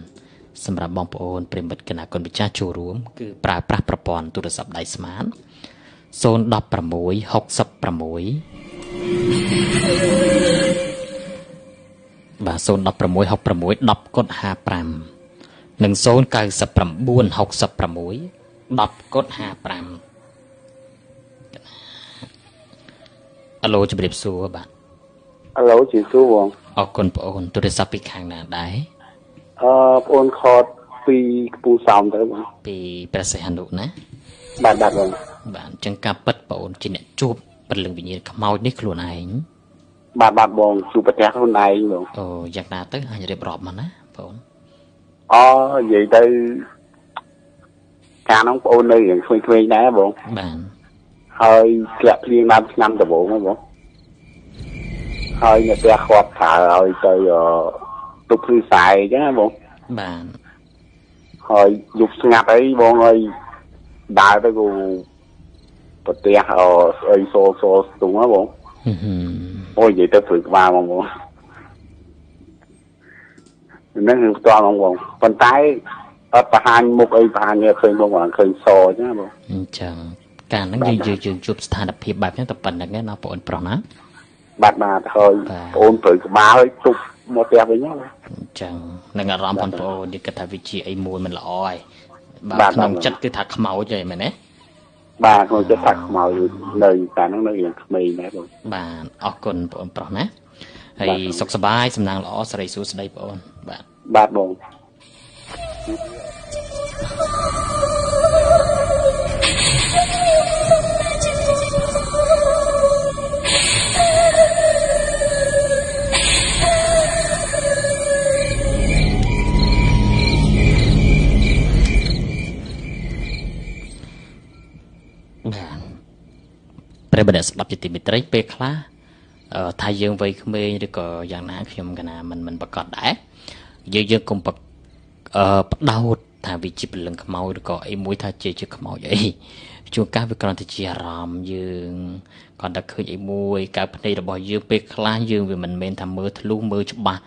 Speaker 1: សម្រាប់បងប្អូនប្រិមិត្តគណៈគុណម្ចាស់ចូលរួមគឺប្រើប្រាស់ប្រព័ន្ធទូរស័ព្ទដៃស្មាត016 66បាទ016 66 10កុដ55និង099 66 10កុដ55អាឡូជម្រាបសួរបាទ
Speaker 8: អាឡូជម្រាបសួរបង
Speaker 1: អរគុណបងអូនទូរស័ព្ទពីខាងណាដែរ
Speaker 8: អឺបងអូនខតពីគពូសោមទៅបង
Speaker 1: ពីព្រះសីហនុណា
Speaker 8: បាទបាទបង
Speaker 1: បាទអញ្ចឹងការពិតបងអូនជាអ្នកជួបព្រលឹងវិញ្ញាណខ្មោចនេះខ្លួនឯង
Speaker 8: បាទបាទបងជួបប្រទេសខ្លួនឯងបង
Speaker 1: អូយ៉ាងណាទៅអញរៀបរាប់មកណាបង
Speaker 8: អូនិយាយទៅកាលនោះបងអូននៅរៀងក្មេងៗដែរបង
Speaker 1: បាទ
Speaker 8: ហើយធ្លាក់ភ្លៀងដើមឆ្នាំដំបូងហ្នឹងបង ហើយនៅផ្ទះគាត់ប្រើឲ្យទៅទុកភ្លឺខ្សែអញ្ចឹងណាបង
Speaker 1: បាទ
Speaker 8: ហើយយប់ស្ងាត់អីបងហើយដើរទៅគូប្រទេសអស្អីសូសូស្ទុងណាបងអូនិយាយទៅព្រឹកក្បាលហ្មងបងហ្នឹងគឺផ្ទាល់ហ្មងបងប៉ុន្តែអត់បង្ហាញមុខអីបង្ហាញឃើញបងបងឃើញសអញ្ចឹងបង
Speaker 1: អញ្ចឹងកាលហ្នឹងយើងយើងយើងជួបស្ថានភាពបែបហ្នឹងតែប៉ុណ្្នឹងណាបងប្រុសណា
Speaker 8: បាទបាទហើយបងប្អូនព្រឹកក្បាលហើយទប់មកផ្ទះវិញហ្នឹង
Speaker 1: អញ្ចឹងនឹងអារម្មណ៍បងប្អូននេះគិតថាវាជាអីមួយមិនល្អហើយបាទក្នុងចិត្តគឺថាខ្មោចហើយមែនទេ
Speaker 8: បាទខ្ញុំចិត្តថាខ្មៅនៅតែហ្នឹងនៅយ៉ាងក្មេងដែរបង
Speaker 1: បាទអរគុណបងប្រុសណាហើយសុខសប្បាយសំណាងល្អសិរីសួស្តីបងបាទ
Speaker 8: បាទបង
Speaker 1: ប្រិយមិត្តស្ដាប់ជាទីមេត្រីពេលខ្លះអឺថាយើងវ័យក្មេងឬក៏យ៉ាងណាខ្ញុំកណាមិនមិនប្រកាសដែរយើងយើងកុំប្រអឺបដោតថាវាជាពលឹងខ្មោចឬក៏អីមួយថាជាជាខ្មោចអីជួនកាលវាគ្រាន់តែជាអារម្មណ៍យើងគ្រាន់តែឃើញអីមួយកើតភ្នែករបស់យើងពេលខ្លះយើងវាមិនមែនថាមើលធ្លុះមើលច្បាស់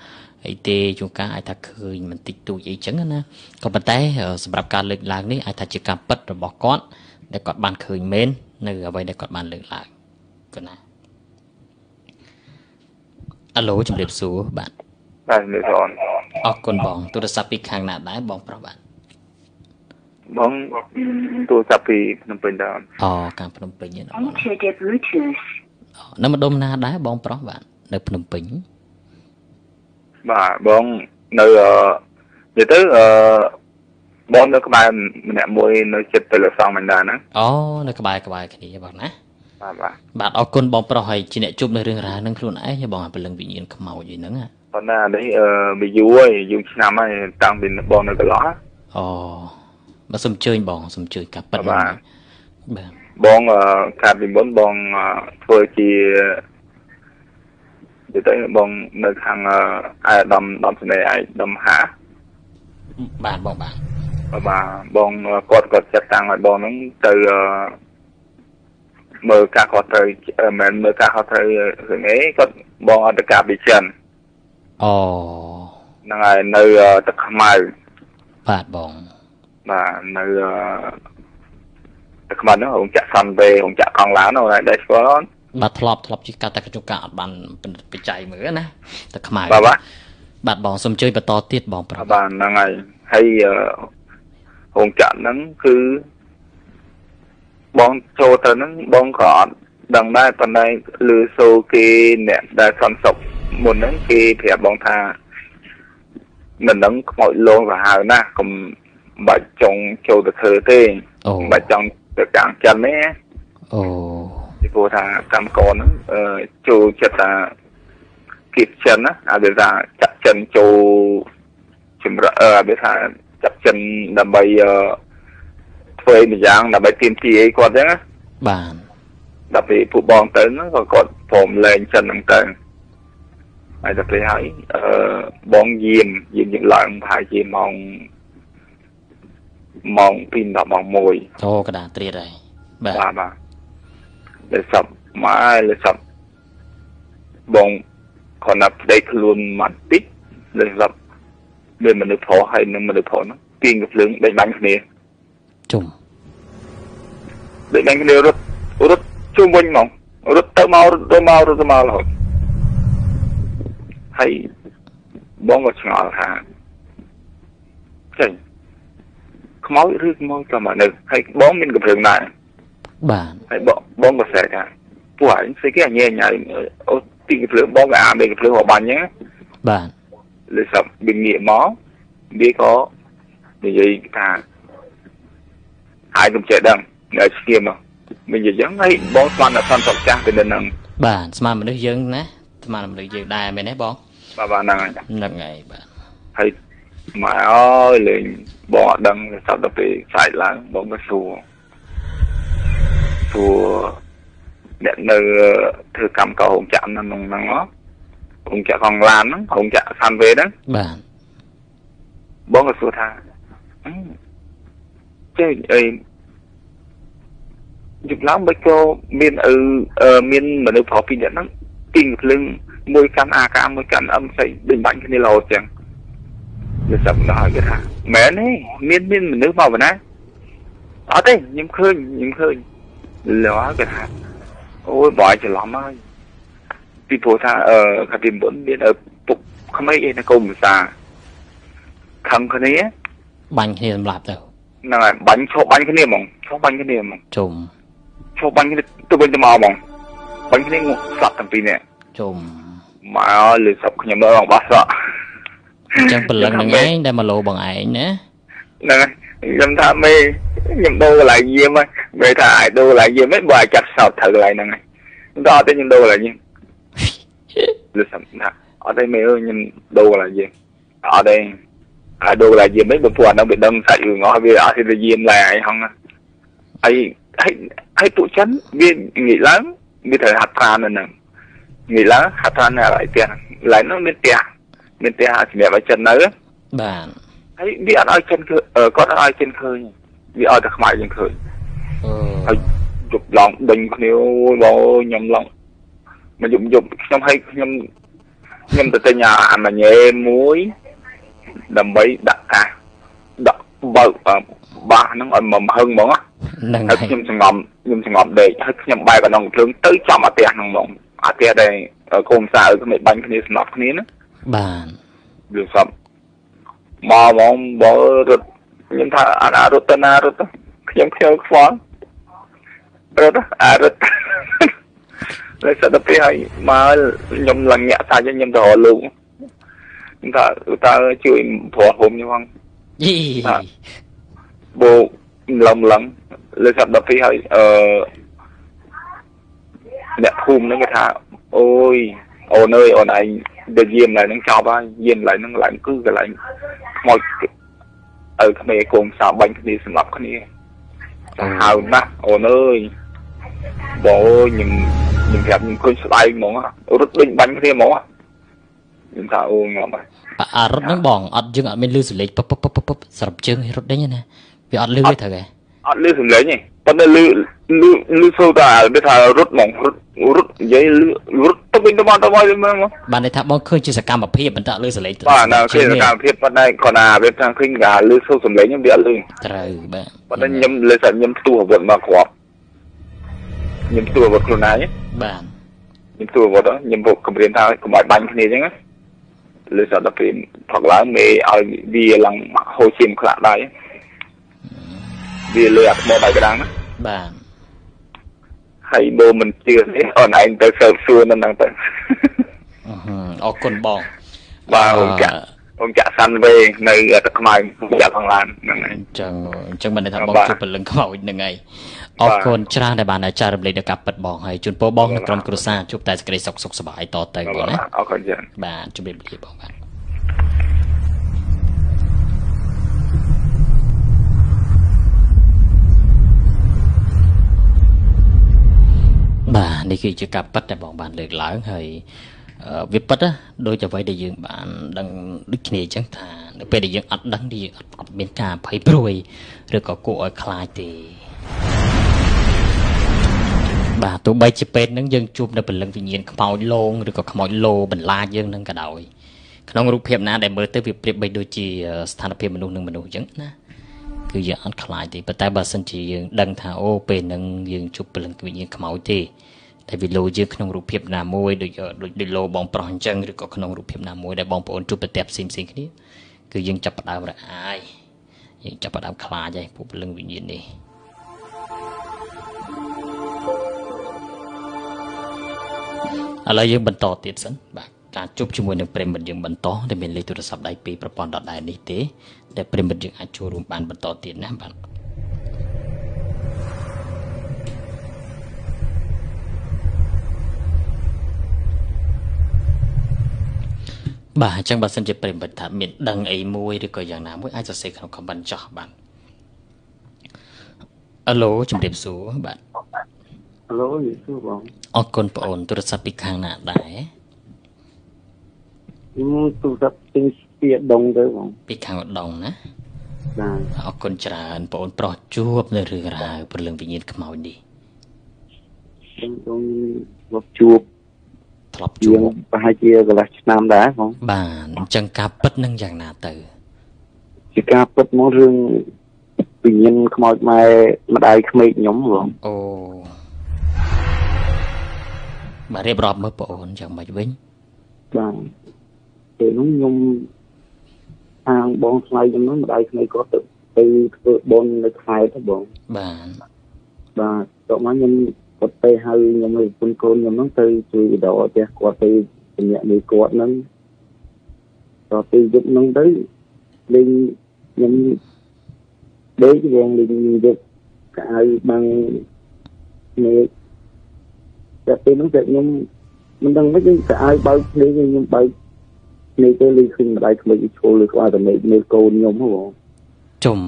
Speaker 1: អីទេជួនកាលអាចថាឃើញមិនតិចតួចអីចឹងណាក៏ប៉ុន្តែសម្រាប់ការលើកឡើងនេះអាចថាជាការពិតរបស់គាត់ដែលគាត់បានឃើញមែន នៅអ្វីដែលគាត់បានលើកឡើងគាត់ណាអាឡូជំរាបសួរបាទ
Speaker 3: បាទលោកស្អូន
Speaker 1: អរគុណបងទូរស័ព្ទពីខាងណាដែរបងប្រុសបាទ
Speaker 3: បងទូរស័ព្ទពីភ្នំពេញដែរអូន
Speaker 1: អូខាងភ្នំពេញហ្នឹងបង
Speaker 9: Enter the Bluetooth.
Speaker 1: នៅម្ដុំណាដែរបងប្រុសបាទនៅភ្នំពេញ
Speaker 3: បាទបងនៅអឺនិយាយទៅអឺ បងនៅក្បែរម្នាក់មួយនៅចិត្តទៅលើសងមិនដែរហ្នឹង
Speaker 1: អូនៅក្បែរក្បែរគ្នាបងណា
Speaker 3: បាទបាទ
Speaker 1: បាទអរគុណបងប្រុសហើយជាអ្នកជួបនៅរឿងរ៉ាវហ្នឹងខ្លួនឯងបងអាពលឹងវិញ្ញាណខ្មោចអីហ្នឹងណា
Speaker 3: ប៉ុន្តែអានេះអឺវាយូរហើយយូរឆ្នាំហើយតាំងពីបងនៅកន្លោះណា
Speaker 1: អូបាទសូមអញ្ជើញបងសូមអញ្ជើញការប៉ັດ
Speaker 3: បាទ
Speaker 1: បាទ
Speaker 3: បងអឺកាលពីមុនបងអឺធ្វើជានិយាយទៅបងនៅខាងអឺអាយដំដំស្នេហ៍អាយដំហា
Speaker 1: បាទបងបាទ
Speaker 3: បាទបងគាត់គាត់ចាត់តាំងឲ្យបងហ្នឹងទៅអឺមើលការខុសត្រូវអឺមិនមែនមើលការខុសត្រូវរឿងអីគាត់បងអត់ទៅការពីចិន
Speaker 1: អូ
Speaker 3: ហ្នឹងហើយនៅអឺទឹកខ្មៅ
Speaker 1: បាទបង
Speaker 3: បាទនៅអឺទឹកខ្មៅហ្នឹងរោងចក្រសាន់វេរោងចក្រកង់ឡានហ្នឹងហើយដែរស្គាល់អត់
Speaker 1: បាទធ្លាប់ធ្លាប់ជាការតែកញ្ចុកការអត់បានបច្ច័យមើលណាតែខ្មៅ
Speaker 3: បាទបាទ
Speaker 1: បាទបងសូមអញ្ជើញបន្តទៀតបងប្រុស
Speaker 3: បាទហ្នឹងហើយហើយ អឺរោងចក្រហ្នឹងគឺបងចូលទៅហ្នឹងបងក៏អត់ដឹងដែរប៉ុន្តែឮសូរគេអ្នកដែលសន្តិសុខមុនហ្នឹងគេប្រាប់បងថាមិនដឹងខ្មោចលងសាហាវណាស់កុំបាច់ចង់ចូលទៅធ្វើទេ
Speaker 1: អូ
Speaker 3: មិនបាច់ចង់ទៅកាំងចិនទេណា
Speaker 1: អូ
Speaker 3: ពីព្រោះថាកម្មករហ្នឹងអឺចូលចិត្តថាគៀបចិនណាអាវាថាចាក់ចិនចូលជំរអឺអាវាថា ចាក់ចិនដើម្បីអឺធ្វើអីម្យ៉ាងដើម្បីទាមទារអីគាត់អញ្ចឹងណា
Speaker 1: បាទ
Speaker 3: ដល់ពេលពួកបងទៅហ្នឹងក៏គាត់ព្រមលែងចិនហ្នឹងទៅហើយដល់ពេលហើយអឺបងយាមយាមយើងឡើងប្រហែលជាម៉ោងម៉ោង2ដល់ម៉ោង1
Speaker 1: អូកដាត្រៀតហើយបាទ
Speaker 3: បាទបាទលើសពមកលើសពបងគាត់ណាប់ប្តីខ្លួនមកតិចលើសពដូចមនុស្សប្រុសហើយនឹងមនុស្សប្រុសហ្នឹង ទាញកភ្លើងដេញបាញ់គ្នា
Speaker 1: ជុំ
Speaker 3: ដេញបាញ់គ្នារត់រត់ជុំវិញហ្មងរត់ទៅមករត់ទៅមករត់ទៅមករហូតហើយបងក៏ឆ្ងល់ថាចេញខ្មោចឬខ្មោចក៏មកនៅហើយបងមានកភ្លើងដែរ
Speaker 1: បាទ
Speaker 3: ហើយបងបងក៏ស្រែកថាពួកឯងស្អីគេអញញ៉ៃអូទីកភ្លើងបងក៏អាមេកភ្លើងរបស់បាញ់ហ្នឹង
Speaker 1: បាទ
Speaker 3: លើសពវាងាកមកវាក៏ និយាយថាហើយកុំចេះដឹងនៅស្គៀមមកមិននិយាយចឹងហើយបងស្មានតែសន្តិសុខចាស់ទៅនៅនឹង
Speaker 1: បាទស្មានមនុស្សយើងណាស្មានមនុស្សយើងដែរមែនទេបង
Speaker 3: បាទបាទហ្នឹងហើយ
Speaker 1: ហ្នឹងហើយបាទ
Speaker 3: ហើយម៉ែអើយលេងបងអត់ដឹងសត្វទៅពេលខ្សាច់ឡើងបងក៏សួរសួរអ្នកនៅធ្វើកម្មកររោងចក្រហ្នឹងហ្នឹងហ៎រោងចក្រកង់ឡានហ្នឹងរោងចក្រសាន់វេហ្នឹង
Speaker 1: បាទ
Speaker 3: បងក៏សួរថាអឺ ចេះអីយប់ឡើងមិនក៏មានអឺអឺមានមនុស្សប្រុសពីរនាក់ហ្នឹងទីងភ្លើងមួយកាន់អាកាមួយកាន់អឹមស្អីដេញបាញ់គ្នារហូតចឹងវាសាប់ដល់ហើយគេថាមែនទេមានមានមនុស្សមកប៉ុណ្ណាអត់ទេខ្ញុំឃើញខ្ញុំឃើញលហើយគេថាអូយបងច្រឡំហើយពីព្រោះថាអឺកាលពីមុនមានឪពុកក្មេកឯនៅកុំភាសាខឹងគ្នា
Speaker 1: បាញ់គ្នាសម្លាប់ទៅ
Speaker 3: ហ្នឹងហើយបាញ់ឈប់បាញ់គ្នាហ្មងឈប់បាញ់គ្នាហ្មង
Speaker 1: ជុំ
Speaker 3: ឈប់បាញ់គ្នាទៅវិញទៅមកហ្មងបាញ់គ្នាស្លាប់ទាំងពីរនាក់
Speaker 1: ជុំ
Speaker 3: មកលើសពខ្ញុំមើលបងបាសក់
Speaker 1: អញ្ចឹងព្រលឹងហ្នឹងឯងដែលមកលោបងឯងណា
Speaker 3: ហ្នឹងហើយខ្ញុំថាមេខ្ញុំដូរកន្លែងយាមហើយមេថាអាចដូរកន្លែងយាមហ្នឹងបើអាចចាត់សោតត្រូវកន្លែងហ្នឹងហើយខ្ញុំថាអត់ទេខ្ញុំដូរកន្លែងយាមលើសពថាអត់ទេមេអើយខ្ញុំដូរកន្លែងយាមអត់ទេ អាចដូរកន្លែងយាមហ្នឹងបើពួកអាហ្នឹងវាដឹងសាច់រឿងអស់វាអត់ទេទៅយាមឡើយហើយហងហើយហើយហើយពួកចិនវាងាកឡើងវាត្រូវហាត់ប្រាណនៅហ្នឹងងាយឡើងហៅថានៅកន្លែងផ្ទះកន្លែងហ្នឹងមានផ្ទះមានផ្ទះសម្រាប់ឲ្យចិននៅ
Speaker 1: បាទ
Speaker 3: ហើយវាអត់ឲ្យចិនឃើញអឺគាត់អត់ឲ្យចិនឃើញវាឲ្យតែខ្មែរយើងឃើញ
Speaker 1: អូ
Speaker 3: ហើយយប់ឡងដេញគ្នាអូយបងអើយខ្ញុំឡងមកយប់យប់ខ្ញុំឲ្យខ្ញុំខ្ញុំទៅទិញអាអាម៉ាញ៉េមួយ ដើម្បីដាក់កាសដាក់បើកអឺបាសហ្នឹងឲ្យមកហឹងហ្មងណា
Speaker 1: ហ្នឹង
Speaker 3: ហើយ
Speaker 1: ហើយ
Speaker 3: ខ្ញុំសង្ងំខ្ញុំសង្ងំដេកហើយខ្ញុំបែរកណ្ដុងភ្លើងទៅចំអាផ្ទះហ្នឹងហ្មងអាផ្ទះដែលកូនសៅក្មេងបាញ់គ្នាស្នប់គ្នាណា
Speaker 1: បាទ
Speaker 3: វាសពមកហ្មងបើរត់ខ្ញុំថាអាណារត់ទៅណារត់ទៅខ្ញុំខ្ជិលខ្វល់រត់ទៅអារត់លើសតពេលហើយមកខ្ញុំឡើងញាក់សាច់ហើយខ្ញុំទៅរកលោក ខ្ញុំថាតើជួយព្រោះខ្ញុំខ្ញុំផង
Speaker 1: យី
Speaker 3: បាទបូឡំឡំលើសដល់ពីហើយអឺអ្នកភូមិហ្នឹងគេថាអូយអូនអើយអូនឯងទៅយាមកន្លែងហ្នឹងចប់ហើយយាមកន្លែងហ្នឹងកន្លែងគឺកន្លែងខ្មោចឲ្យក្មេងកូនសៅបាញ់គ្នាសម្រាប់គ្នាទៅហៅណាស់អូនអើយបងអើយខ្ញុំខ្ញុំប្រាប់ខ្ញុំឃើញស្ដាយហ្មងរត់ដេញបាញ់គ្នាហ្មង ខ្ញុំថាអូងាប់ហើយ
Speaker 1: អារត់ហ្នឹងបងអត់យើងអត់មានលឺសលេងពពពពពស្រាប់ជើងឲ្យរត់ដេញទេណាវាអត់លឺទេត្រូវគេ
Speaker 3: អត់លឺសំឡេងទេប៉ុន្តែលឺលឺលឺសូតាវាថារត់ហ្មងរត់រត់និយាយលឺរត់ទៅវិញទៅមកទៅមកទៅមក
Speaker 1: បានន័យថាបងឃើញជាសកម្មភាពមិនតើលឺសលេង
Speaker 3: បាទណាគឺសកម្មភាពប៉ុន្តែគាត់ណាវាថាឃើញថាលឺសូសំឡេងហ្នឹងវាអត់លឺ
Speaker 1: ត្រូវបាទ
Speaker 3: ប៉ុន្តែខ្ញុំលើតែខ្ញុំផ្ទុះអាវុធមកគ្រាប់ខ្ញុំផ្ទុះអាវុធខ្លួនឯង
Speaker 1: បាទ
Speaker 3: ខ្ញុំផ្ទុះអាវុធហ្នឹងខ្ញុំពុកគម្រាមថាកុំឲ្យបាញ់គ្នាអញ្ចឹង ណាលើតែដល់ពេលផឹកឡើងមេឲ្យវាឡើងហូរឈាមខ្លះដែរវាលើអាថ្មដៃក្តាំងណា
Speaker 1: បាទ
Speaker 3: ហើយបើមិនជឿទេអូនឯងទៅសើបសួរនៅហ្នឹងទៅ
Speaker 1: អឺហឺអរគុណបង
Speaker 3: បាទអង្គចាក់អង្គចាក់សាន់វេនៅទឹកខ្មៅអង្គចាក់ខាងឡានហ្នឹងហើយ
Speaker 1: អញ្ចឹងអញ្ចឹងបានន័យថាបង
Speaker 3: បាទ
Speaker 1: ជួបពលឹងខ្មោចហ្នឹងហើយ អរគុណច្រើនដែលបានចែករំលែកដល់ការពិតបងហើយជូនពរបងនិងក្រុមគ្រួសារជួបតែសេចក្តីសុខសុខសប្បាយតទៅបងណា
Speaker 3: អរគុណច្រើន
Speaker 1: បាទជម្រាបលាបងបាទបាទនេះគឺជាការប៉ັດដែលបងបានលើកឡើងហើយអឺវាប៉ັດណាដូចអ្វីដែលយើងបានដឹងដូចគ្នាអញ្ចឹងថានៅពេលដែលយើងអត់ដឹងទីយើងអត់អត់មានការភ័យព្រួយឬក៏គួរឲ្យខ្លាចទេ បាទទោះបីជាពេលហ្នឹងយើងជួបនៅពលឹងវិញ្ញាណខ្មោចលងឬក៏ខ្មោចលោបន្លាចយើងហ្នឹងក៏ដោយក្នុងរូបភាពណាដែលមើលទៅវាប្រៀបបីដូចជាស្ថានភាពមនុស្សនឹងមនុស្សអញ្ចឹងណាគឺយើងអត់ខ្លាចទេប៉ុន្តែបើសិនជាយើងដឹងថាអូពេលហ្នឹងយើងជួបពលឹងវិញ្ញាណខ្មោចទេតែវាលោយើងក្នុងរូបភាពណាមួយដូចដូចដូចលោបងប្រុសអញ្ចឹងឬក៏ក្នុងរូបភាពណាមួយដែលបងប្អូនជួបប្រទះផ្សេងផ្សេងៗគ្នាគឺយើងចាប់ផ្ដើមរអាយយើងចាប់ផ្ដើមខ្លាចហើយពួកពលឹងវិញ្ញាណនេះ ឥឡូវយើងបន្តទៀតសិនបាទការជួបជាមួយនឹងប្រិមិត្តយើងបន្តដែលមានលេខទូរស័ព្ទដៃពីប្រព័ន្ធដដែលនេះទេដែលប្រិមិត្តយើងអាចចូលរួមបានបន្តទៀតណាបាទបាទអញ្ចឹងបើសិនជាប្រិមិត្តថាមានដឹងអីមួយឬក៏យ៉ាងណាមួយអាចសរសេរក្នុង comment ចោះបាទអឡូជំរាបសួរបាទ
Speaker 10: ហៅឡូយសួរបង
Speaker 1: អរគុណបងអូនទូរស័ព្ទពីខាងណាដែរ
Speaker 10: ខ្ញុំទូរស័ព្ទទិញស្ពាដងទៅបង
Speaker 1: ពីខាងឧដុង្គណា
Speaker 10: បាទ
Speaker 1: អរគុណច្រើនបងអូនប្រុសជួបនៅរឿងរ៉ាវព្រលឹងវិញ្ញាណខ្មោចនេះ
Speaker 10: ខ្ញុំខ្ញុំមកជួប
Speaker 1: ធ្លាប់
Speaker 10: ជា
Speaker 1: ជួ
Speaker 10: ង
Speaker 1: ប
Speaker 10: ប្រហែលជាកន្លះឆ្នាំដែរបង
Speaker 1: បាទអញ្ចឹងការពិតនឹងយ៉ាងណាទៅ
Speaker 10: ជាការពិតមករឿងវិញ្ញាណខ្មោចម៉ែម្ដាយក្មេកខ្ញុំបង
Speaker 1: អូ បាទរៀបរាប់មើលបងអូនយ៉ាងម៉េចវិញ
Speaker 10: បាទពេលនោះខ្ញុំខាងបងថ្លៃខ្ញុំនោះម្ដាយក្មេកគាត់ទៅទៅធ្វើបុណ្យនៅខេត្តទៅបង
Speaker 1: បាទ
Speaker 10: បាទតោះមកខ្ញុំគាត់ទៅហៅខ្ញុំឲ្យគុណកូនខ្ញុំហ្នឹងទៅជួយវិដរផ្ទះគាត់ទៅជំនាញមួយគាត់ហ្នឹងតទៅយប់ហ្នឹងទៅលេងខ្ញុំដេកវងលេងយប់កៅបាំងនេះ តែពេលហ្នឹងតែខ្ញុំមិនដឹងមិនខ្ញុំកៅបើកភ្លេងខ្ញុំបើកនេះទៅលេងឃើញម្ដាយក្មេកឈរលើក្បាលតែមើលកូនខ្ញុំហ៎បង
Speaker 1: ជុំ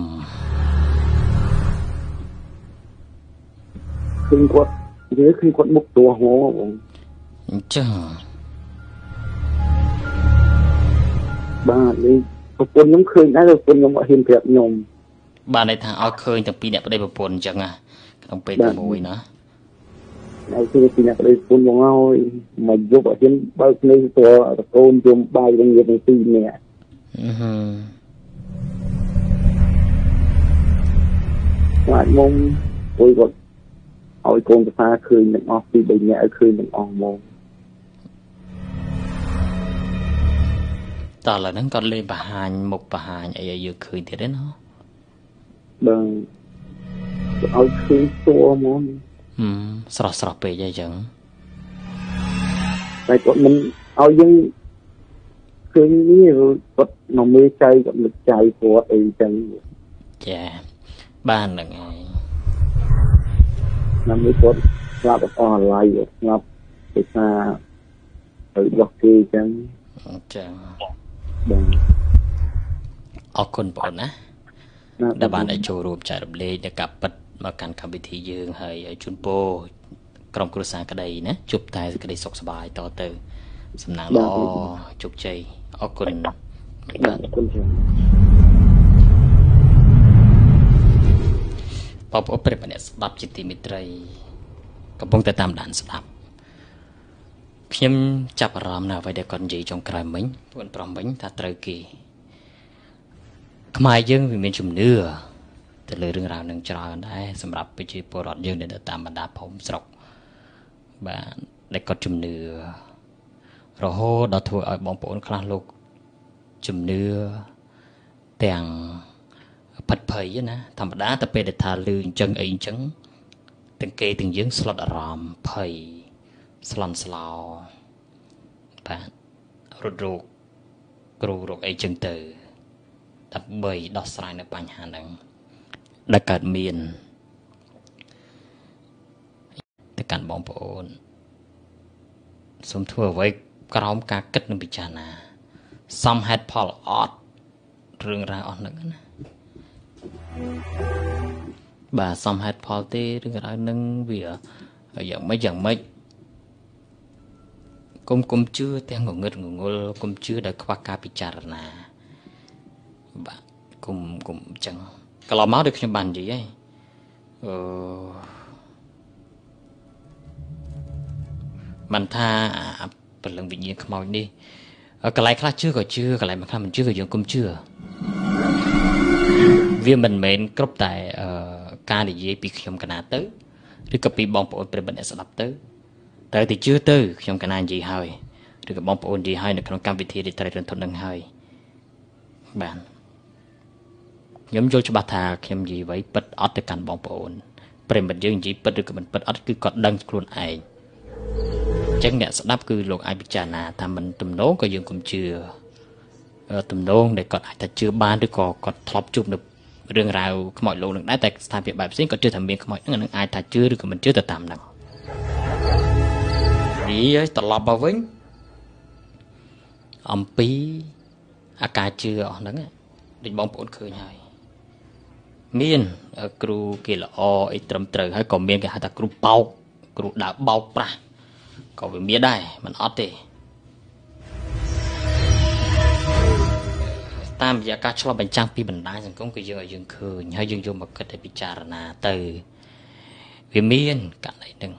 Speaker 10: ឃើញគាត់និយាយឃើញគាត់មុខទោះហ៎បង
Speaker 1: អញ្ចឹង
Speaker 4: បាទនេះប្រពន្ធខ្ញុំឃើញដែរប្រពន្ធខ្ញុំអត់ហ៊ានប្រាប់ខ្ញុំ
Speaker 1: បានន័យថាឲ្យឃើញទាំងពីរអ្នកប្តីប្រពន្ធអញ្ចឹងណាក្នុងពេលតែមួយណា
Speaker 4: ហើយគឺពីអ្នកប្តីប្រពន្ធមកហើយមកយកអត់ហ៊ានបើកភ្នែកទៅតកូនជុំបាយនឹងនិយាយទាំងពីរនាក់
Speaker 1: អឺហឺ
Speaker 4: ខ្លាចមុំអុយគាត់ឲ្យកូនប្រសាឃើញទាំងអស់ពីរបីនាក់ឲ្យឃើញទាំងអស់មក
Speaker 1: តើឥឡូវហ្នឹងគាត់លេងបង្ហាញមុខបង្ហាញអីឲ្យយើងឃើញទៀតទេណា
Speaker 4: បើឲ្យឃើញតួហ្មង
Speaker 1: ហឹម ស្រស់ស្រស់ពេកអីចឹង
Speaker 4: តែគាត់មិនឲ្យយើងឃើញនេះគាត់មកមើលចៃគាត់នឹកចៃគាត់អីចឹង
Speaker 1: ចាបានហ្នឹងហើយ
Speaker 4: ណាមើលគាត់ស្លាប់អស់អាឡ័យស្លាប់ដោយសារទៅដោះគេចឹង
Speaker 1: អញ្ចឹង
Speaker 4: បាទ
Speaker 1: អរគុណបងប្អូនណា
Speaker 4: ណា
Speaker 1: ដែលបានឲ្យចូលរួមចែករំលែកនៅការពិត មកកាន់កម្មវិធីយើងហើយឲ្យជូនពរក្រុមគ្រួសារក្តីណាជួបតែសេចក្តីសុខសប្បាយតទៅ សំណាងល្អជោគជ័យអរគុណ
Speaker 4: បាទអរគុណច្រើន
Speaker 1: បងប្អូនប្រិយមិត្តអ្នកស្ដាប់ជាទីមេត្រីកំពុងតែតាមដានស្ដាប់ខ្ញុំចាប់អារម្មណ៍នៅអ្វីដែលគាត់និយាយចុងក្រោយមិញពួនប្រុសមិញថាត្រូវគេខ្មែរយើងវាមានជំនឿ ទៅលើរឿងរ៉ាវនឹងច្រើនដែរសម្រាប់ប្រជាពលរដ្ឋយើងដែលនៅតាមបណ្ដាភូមិស្រុកបាទដែលគាត់ជំនឿរហូតដល់ធ្វើឲ្យបងប្អូនខ្លះលោកជំនឿទាំងផិតភ័យណាធម្មតាតែពេលដែលថាលឺអញ្ចឹងអីអញ្ចឹងទាំងគេទាំងយើងស្លុតអារម្មណ៍ភ័យស្លន់ស្លោបាទរត់រោគគ្រូរោគអីចឹងទៅដើម្បីដោះស្រាយនៅបញ្ហាហ្នឹង ដែលកើតមានទៅកាន់បងប្អូនសូមធ្វើអ្វីក្រោមការគិតនិងពិចារណាសមហេតុផលអត់រឿងរ៉ាវអស់ហ្នឹងណាបាទសមហេតុផលទេរឿងរ៉ាវនឹងវាយ៉ាងម៉េចយ៉ាងម៉េចគុំគុំជឿទាំងងងឹតងងល់គុំជឿដោយខ្វះការពិចារណាបាទគុំគុំអញ្ចឹង កន្លងមកដូចខ្ញុំបាននិយាយហើយអឺមិនថាអាព្រលឹងវិញ្ញាណខ្មោចនេះកន្លែងខ្លះជឿក៏ជឿកន្លែងខ្លះមិនជឿក៏យើងគុំជឿវាមិនមែនគ្រប់តែអឺការនិយាយពីខ្ញុំកណាទៅឬក៏ពីបងប្អូនប្រិយមិត្តអ្នកស្ដាប់ទៅត្រូវតែជឿទៅខ្ញុំកណានិយាយហើយឬក៏បងប្អូននិយាយហើយនៅក្នុងកម្មវិធីរីត្រីរន្ធត់នឹងហើយបាន ខ្ញុំយល់ច្បាស់ថាខ្ញុំនិយាយអ្វីពិតអត់ទៅកាន់បងប្អូនប្រិយមិត្តយើងនិយាយពិតឬក៏មិនពិតអត់គឺគាត់ដឹងខ្លួនឯងអញ្ចឹងអ្នកស្ដាប់គឺលោកអាចពិចារណាថាមិនទំនោរក៏យើងកុំជឿទំនងដែលគាត់អាចថាជឿបានឬក៏គាត់ធ្លាប់ជួបនៅរឿងរ៉ាវខ្មោចលោកនឹងដែរតែស្ថានភាពបែបផ្សេងគាត់ជឿថាមានខ្មោចហ្នឹងអានឹងអាចថាជឿឬក៏មិនជឿទៅតាមហ្នឹងនេះហើយត្រឡប់មកវិញអំពីអាការជឿអស់ហ្នឹងដូចបងប្អូនឃើញហើយ មានគ្រូគេល្អអីត្រឹមត្រូវហើយក៏មានគេហៅថាគ្រូបោកគ្រូដើរបោកប្រាស់ក៏វាមានដែរមិនអត់ទេតាមរយៈការឆ្លុះបញ្ចាំងពីបណ្ដាញសង្គមគឺយើងឲ្យយើងឃើញហើយយើងយកមកគិតឲ្យពិចារណាទៅវាមានករណីហ្នឹង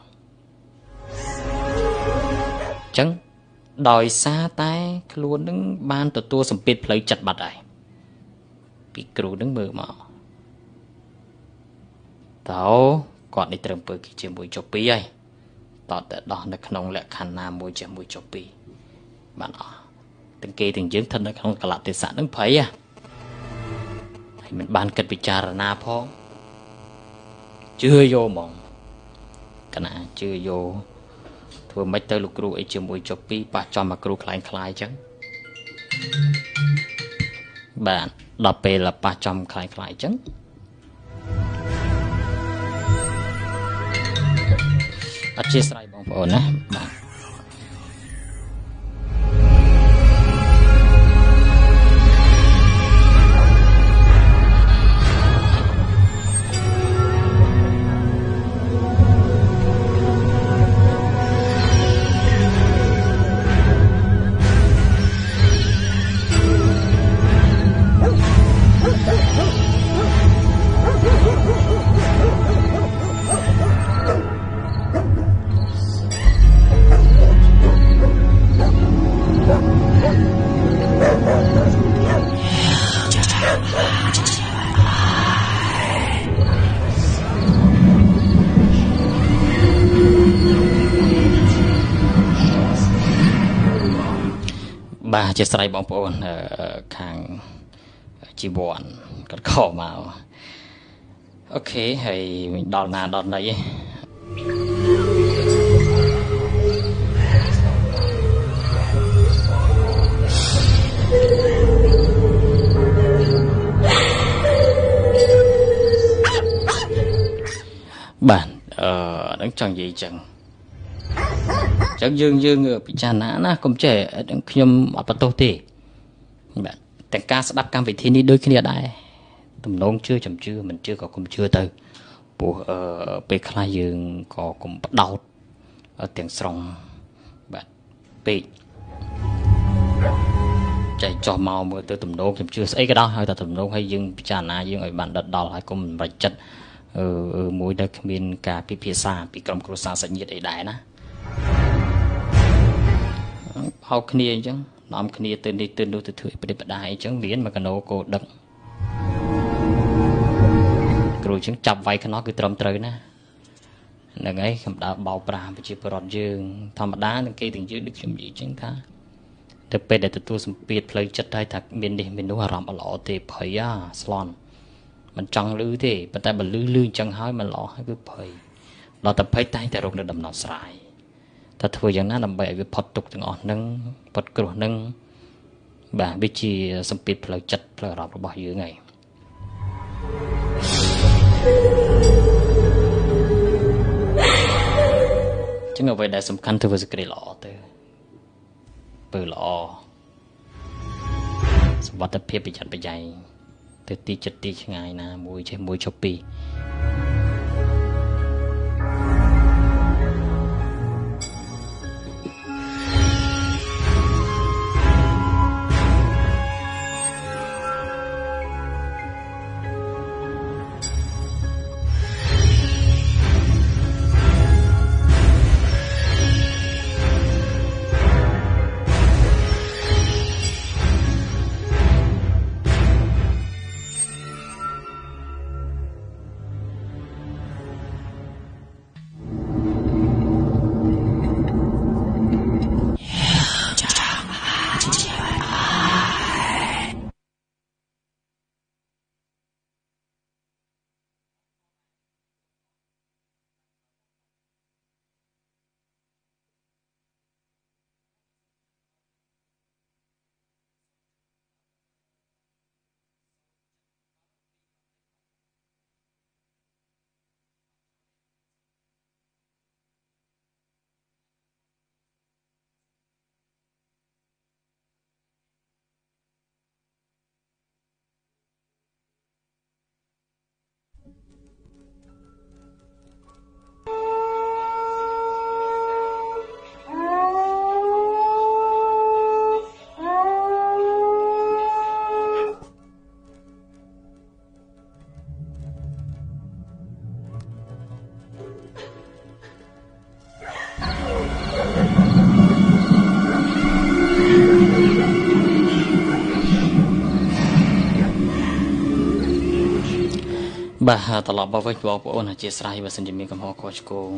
Speaker 1: អញ្ចឹងដោយសារតែខ្លួននឹងបានទទួលសម្ពាធផ្លូវចិត្តបាត់ហើយពីគ្រូនឹងមើលមក តើគាត់នេះត្រឹមពើគេជាមួយចុះពីហើយតតតែដោះនៅក្នុងលក្ខខណ្ឌណាមួយជាមួយចុះពីបានអស់ទាំងគេទាំងយើងស្ថិតនៅក្នុងកលៈទេសៈនឹងភ័យហ่ะហើយមិនបានគិតពិចារណាផងជឿយកហ្មងកណាជឿយកធ្វើម៉េចទៅលោកគ្រូអីជាមួយចុះពីប៉ះចំមកគ្រូខ្លែងខ្លាយអញ្ចឹងបាទដល់ពេលប៉ះចំខ្លែងខ្លាយអញ្ចឹង អធិស្ឋានបងប្អូនណាបាទ ធិស្ឋានបងប្អូនអឺខាងជីវ័នគាត់ខកមកអូខេហើយវិញដល់ណាដល់ណីឯងបាទអឺនឹងចង់និយាយចឹង អញ្ចឹងយើងយើងពិចារណាណាកុំចេះខ្ញុំអត់បន្ទោសទេបាទទាំងការស្ដាប់កម្មវិធីនេះដូចគ្នាដែរទំនងជឿចំជឿមិនជឿក៏កុំជឿទៅព្រោះអឺពេលខ្លះយើងក៏កុំបដោតទាំងស្រុងបាទពេកចែកចោះមកមើលទៅទំនងខ្ញុំជឿស្អីក៏ដោយហើយតែទំនងឲ្យយើងពិចារណាយើងឲ្យបានដិតដល់ហើយកុំមិនចិត្តអឺមួយដែលគ្មានការពិភាក្សាពីក្រុមគ្រួសារសាច់ញាតិអីដែរណា ហៅគ្នាអញ្ចឹងនាំគ្នាទៅនេះទៅនោះទៅធ្វើប្រតិបត្តិអញ្ចឹងមានមកកណោគោដឹកគ្រូអញ្ចឹងចាប់វាយខ្នោះគឺត្រឹមត្រូវណាហ្នឹងហើយកម្ដៅបោប្រាប្រជាពលរដ្ឋយើង ធម្មតានឹងគេទាំងយើងដូចខ្ញុំនិយាយអញ្ចឹងថាទៅពេលដែលទទួលសម្ពាធផ្លូវចិត្តហើយថាមាននេះមាននោះអារម្មណ៍អល្អទេភ័យអាស្លន់មិនចង់លឺទេប៉ុន្តែបើលឺលឺអញ្ចឹងហើយមិនល្អហើយគឺភ័យដល់តែភ័យតែងតែរកនៅដំណោះស្រាយ តែធ្វើយ៉ាងណាដើម្បីឲ្យវាផុតទុកទាំងអស់ហ្នឹងផុតគ្រោះហ្នឹងបាទវាជាសម្ពាធផ្លូវចិត្តផ្លូវអារម្មណ៍របស់យើងហើយចឹងអ្វីដែលសំខាន់ធ្វើសេចក្តីល្អទៅពើល្អសុវត្ថិភាពប្រយ័ត្នប្រយែងទៅទីចិត្តទីឆ្ងាយណាមួយចេះមួយចុះពីរ បាទត្រឡប់មកវិញបងប្អូនអធិស្ឋានបើសិនជាមានកំហុសខុសឆ្គង